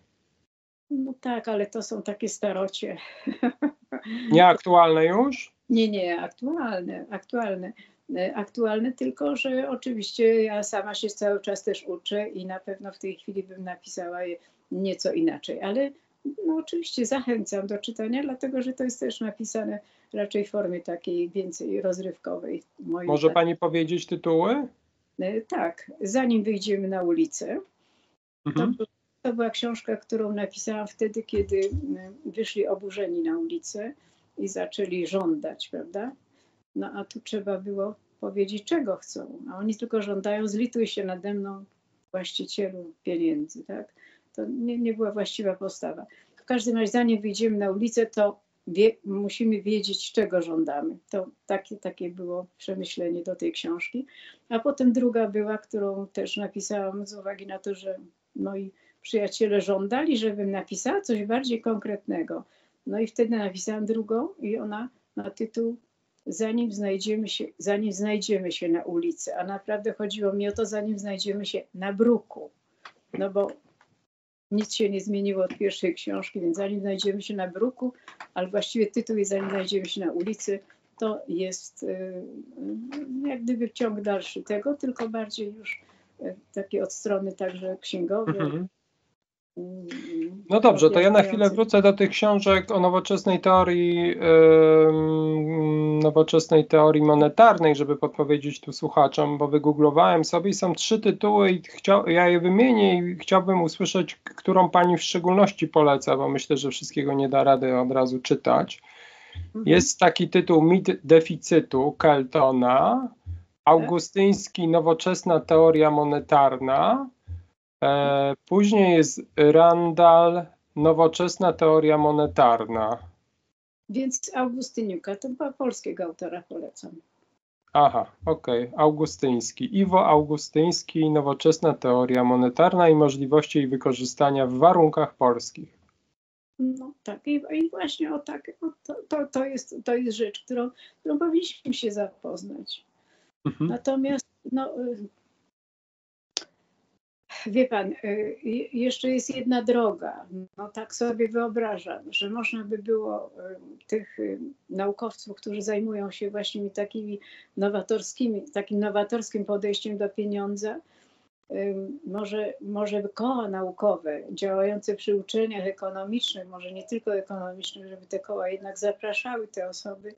No tak, ale to są takie starocie. (laughs) Nieaktualne już? Nie, nie, aktualne, aktualne. E, aktualne, tylko że oczywiście ja sama się cały czas też uczę i na pewno w tej chwili bym napisała je nieco inaczej, ale no oczywiście zachęcam do czytania, dlatego że to jest też napisane raczej w formie takiej więcej rozrywkowej. Może tak. Pani powiedzieć tytuły? E, tak, zanim wyjdziemy na ulicę. Mhm. To, to była książka, którą napisałam wtedy, kiedy wyszli oburzeni na ulicę i zaczęli żądać, prawda? No a tu trzeba było powiedzieć, czego chcą. A oni tylko żądają, zlituj się nade mną, właścicielu pieniędzy, tak? To nie, nie była właściwa postawa. W każdym razie, zanim wyjdziemy na ulicę, to wie, musimy wiedzieć, czego żądamy. To takie, takie było przemyślenie do tej książki. A potem druga była, którą też napisałam z uwagi na to, że moi przyjaciele żądali, żebym napisała coś bardziej konkretnego. No i wtedy napisałam drugą i ona ma tytuł zanim znajdziemy się, zanim znajdziemy się na ulicy, a naprawdę chodziło mi o to, zanim znajdziemy się na bruku. No bo nic się nie zmieniło od pierwszej książki, więc zanim znajdziemy się na bruku, ale właściwie tytuł jest zanim znajdziemy się na ulicy, to jest y, y, jak gdyby ciąg dalszy tego, tylko bardziej już y, taki od strony także księgowej. Mhm. No dobrze, to ja na chwilę wrócę do tych książek o nowoczesnej teorii, nowoczesnej teorii monetarnej, żeby podpowiedzieć tu słuchaczom, bo wygooglowałem sobie i są trzy tytuły i chciał, ja je wymienię i chciałbym usłyszeć, którą pani w szczególności poleca, bo myślę, że wszystkiego nie da rady od razu czytać. Mhm. Jest taki tytuł Mit deficytu Keltona, Augustyński Nowoczesna teoria monetarna, później jest Randall, nowoczesna teoria monetarna. Więc Augustyniuka, to chyba polskiego autora polecam. Aha, okej, okay. Augustyński. Iwo Augustyński, nowoczesna teoria monetarna i możliwości jej wykorzystania w warunkach polskich. No tak, i, i właśnie o tak, o to, to, to, jest, to jest rzecz, którą, którą powinniśmy się zapoznać. Mhm. Natomiast no, Wie pan, y, jeszcze jest jedna droga. No tak sobie wyobrażam, że można by było y, tych y, naukowców, którzy zajmują się właśnie takimi nowatorskimi, takim nowatorskim podejściem do pieniądza, może, może koła naukowe działające przy uczelniach ekonomicznych, może nie tylko ekonomicznych, żeby te koła jednak zapraszały te osoby,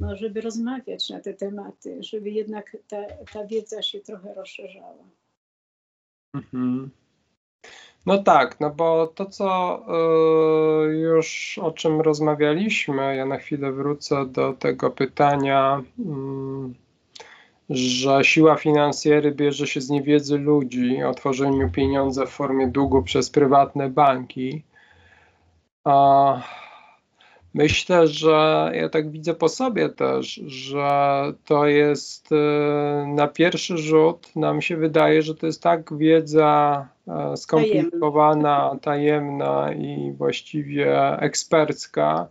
no, żeby rozmawiać na te tematy, żeby jednak ta, ta wiedza się trochę rozszerzała. Mhm. No tak, no bo to, co y, już o czym rozmawialiśmy, ja na chwilę wrócę do tego pytania, mm, że siła finansjery bierze się z niewiedzy ludzi o tworzeniu pieniądza w formie długu przez prywatne banki. A Myślę, że ja tak widzę po sobie też, że to jest y, na pierwszy rzut nam się wydaje, że to jest tak wiedza e, skomplikowana, tajemna i właściwie ekspercka,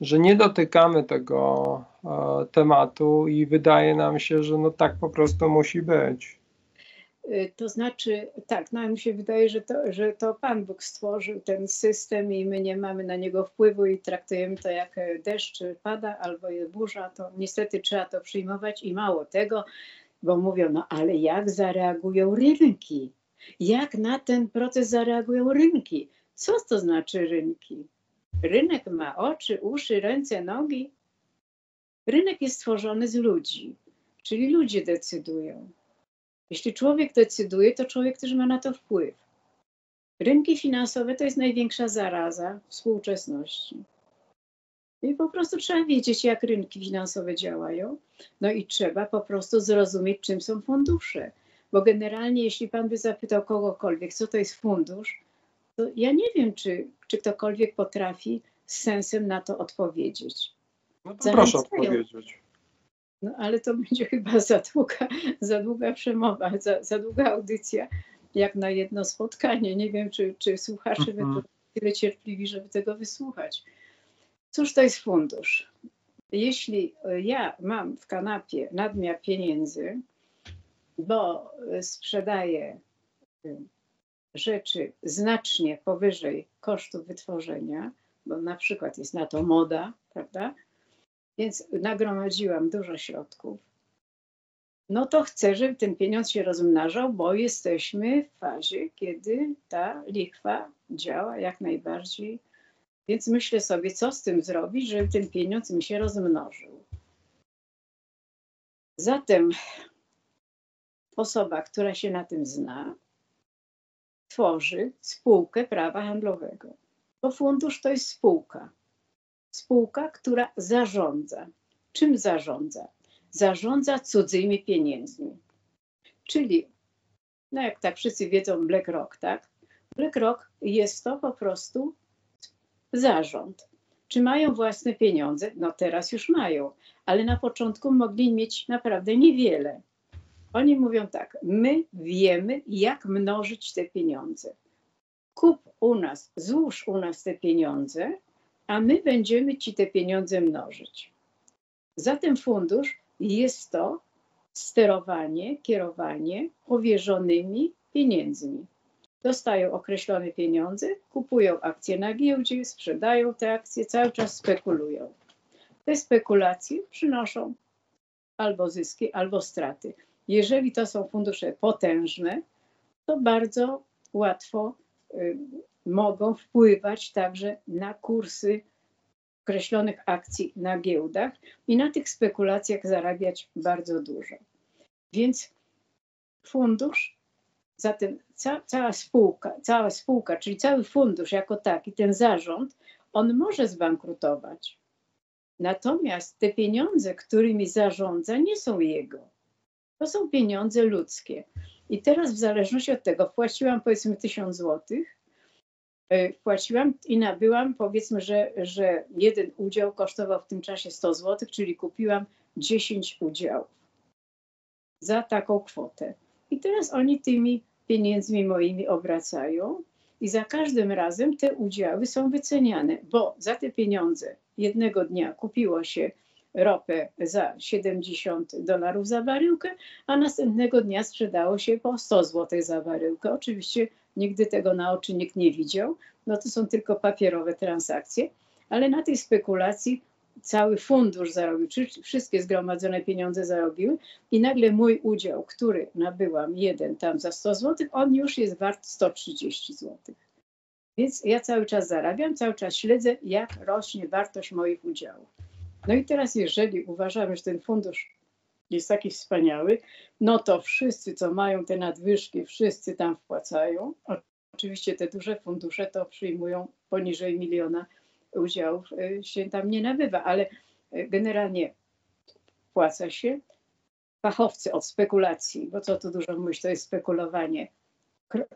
że nie dotykamy tego e, tematu i wydaje nam się, że no tak po prostu musi być. Y, to znaczy, tak, nam no, się wydaje, że to, że to Pan Bóg stworzył ten system i my nie mamy na niego wpływu i traktujemy to jak deszcz pada albo jest burza, to niestety trzeba to przyjmować i mało tego, bo mówią, no ale jak zareagują rynki? Jak na ten proces zareagują rynki? Co to znaczy rynki? Rynek ma oczy, uszy, ręce, nogi. Rynek jest stworzony z ludzi, czyli ludzie decydują. Jeśli człowiek decyduje, to człowiek też ma na to wpływ. Rynki finansowe to jest największa zaraza współczesności. I po prostu trzeba wiedzieć, jak rynki finansowe działają. No i trzeba po prostu zrozumieć, czym są fundusze. Bo generalnie, jeśli pan by zapytał kogokolwiek, co to jest fundusz, to ja nie wiem, czy, czy ktokolwiek potrafi z sensem na to odpowiedzieć. No to proszę odpowiedzieć. No ale to (laughs) będzie chyba za długa, za długa przemowa, za, za długa audycja, jak na jedno spotkanie. Nie wiem, czy, czy słuchacze będą mhm. tyle cierpliwi, żeby tego wysłuchać. Cóż to jest fundusz? Jeśli ja mam w kanapie nadmiar pieniędzy, bo sprzedaję y, rzeczy znacznie powyżej kosztów wytworzenia, bo na przykład jest na to moda, prawda? Więc nagromadziłam dużo środków. No to chcę, żeby ten pieniądz się rozmnażał, bo jesteśmy w fazie, kiedy ta lichwa działa jak najbardziej. Więc myślę sobie, co z tym zrobić, żeby ten pieniądz mi się rozmnożył. Zatem osoba, która się na tym zna, tworzy spółkę prawa handlowego, bo fundusz to jest spółka spółka, która zarządza. Czym zarządza? Zarządza cudzymi pieniędzmi. Czyli, no jak tak wszyscy wiedzą, BlackRock, tak? BlackRock jest to po prostu zarząd. Czy mają własne pieniądze? No teraz już mają, ale na początku mogli mieć naprawdę niewiele. Oni mówią tak: my wiemy, jak mnożyć te pieniądze. Kup u nas, złóż u nas te pieniądze, a my będziemy ci te pieniądze mnożyć. Za ten fundusz jest to sterowanie, kierowanie powierzonymi pieniędzmi. Dostają określone pieniądze, kupują akcje na giełdzie, sprzedają te akcje, cały czas spekulują. Te spekulacje przynoszą albo zyski, albo straty. Jeżeli to są fundusze potężne, to bardzo łatwo y, mogą wpływać także na kursy określonych akcji na giełdach i na tych spekulacjach zarabiać bardzo dużo. Więc fundusz, zatem ca, cała spółka, cała spółka, czyli cały fundusz jako taki, ten zarząd, on może zbankrutować. Natomiast te pieniądze, którymi zarządza, nie są jego. To są pieniądze ludzkie. I teraz w zależności od tego wpłaciłam powiedzmy 1000 złotych, e, wpłaciłam i nabyłam powiedzmy, że, że jeden udział kosztował w tym czasie 100 złotych, czyli kupiłam 10 udziałów za taką kwotę. I teraz oni tymi pieniędzmi moimi obracają i za każdym razem te udziały są wyceniane, bo za te pieniądze jednego dnia kupiło się ropę za 70 dolarów za baryłkę, a następnego dnia sprzedało się po 100 zł za baryłkę. Oczywiście nigdy tego na oczy nikt nie widział, no to są tylko papierowe transakcje, ale na tej spekulacji cały fundusz zarobił, wszystkie zgromadzone pieniądze zarobiły i nagle mój udział, który nabyłam jeden tam za 100 zł, on już jest wart 130 zł. Więc ja cały czas zarabiam, cały czas śledzę, jak rośnie wartość moich udziałów. No i teraz, jeżeli uważamy, że ten fundusz jest taki wspaniały, no to wszyscy, co mają te nadwyżki, wszyscy tam wpłacają. Oczywiście te duże fundusze to przyjmują poniżej miliona udziałów y, się tam nie nabywa, ale y, generalnie płaca się. Fachowcy od spekulacji, bo co tu dużo mówić, to jest spekulowanie,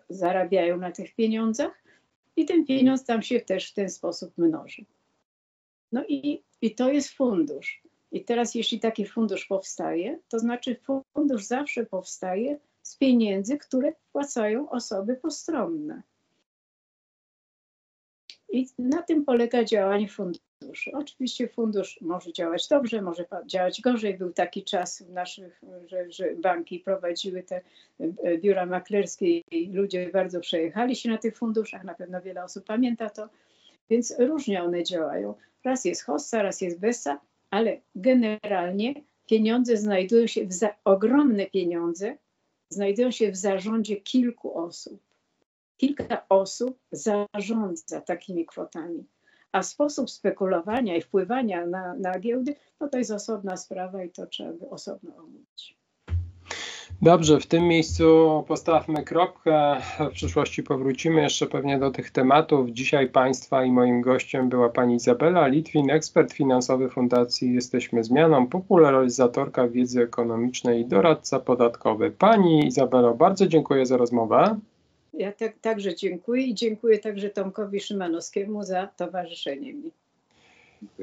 zarabiają na tych pieniądzach i ten pieniądz tam się też w ten sposób mnoży. No i, i to jest fundusz. I teraz, jeśli taki fundusz powstaje, to znaczy fundusz zawsze powstaje z pieniędzy, które płacają osoby postronne. I na tym polega działanie funduszy. Oczywiście fundusz może działać dobrze, może działać gorzej. Był taki czas w naszych, że, że banki prowadziły te e, biura maklerskie i ludzie bardzo przejechali się na tych funduszach. Na pewno wiele osób pamięta to. Więc różnie one działają. Raz jest hossa, raz jest besa, ale generalnie pieniądze znajdują się, w za, ogromne pieniądze znajdują się w zarządzie kilku osób kilka osób zarządza takimi kwotami. A sposób spekulowania i wpływania na, na giełdy, no to jest osobna sprawa i to trzeba by osobno omówić. Dobrze, w tym miejscu postawmy kropkę. W przyszłości powrócimy jeszcze pewnie do tych tematów. Dzisiaj Państwa i moim gościem była Pani Izabela Litwin, ekspert finansowy Fundacji Jesteśmy Zmianą, popularyzatorka wiedzy ekonomicznej i doradca podatkowy. Pani Izabelo, bardzo dziękuję za rozmowę. Ja tak, także dziękuję i dziękuję także Tomkowi Szymanowskiemu za towarzyszenie mi.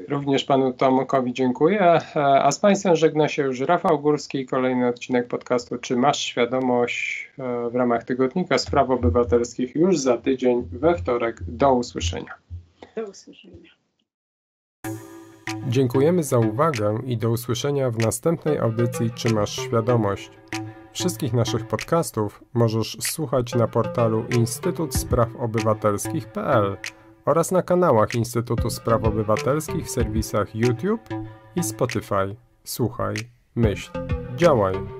Również panu Tomkowi dziękuję. A z Państwem żegna się już Rafał Górski. Kolejny odcinek podcastu Czy masz świadomość e, w ramach tygodnika spraw obywatelskich już za tydzień we wtorek. Do usłyszenia. Do usłyszenia. Dziękujemy za uwagę i do usłyszenia w następnej audycji Czy masz świadomość. Wszystkich naszych podcastów możesz słuchać na portalu Instytut Spraw Obywatelskich.pl oraz na kanałach Instytutu Spraw Obywatelskich w serwisach YouTube i Spotify. Słuchaj, myśl, działaj.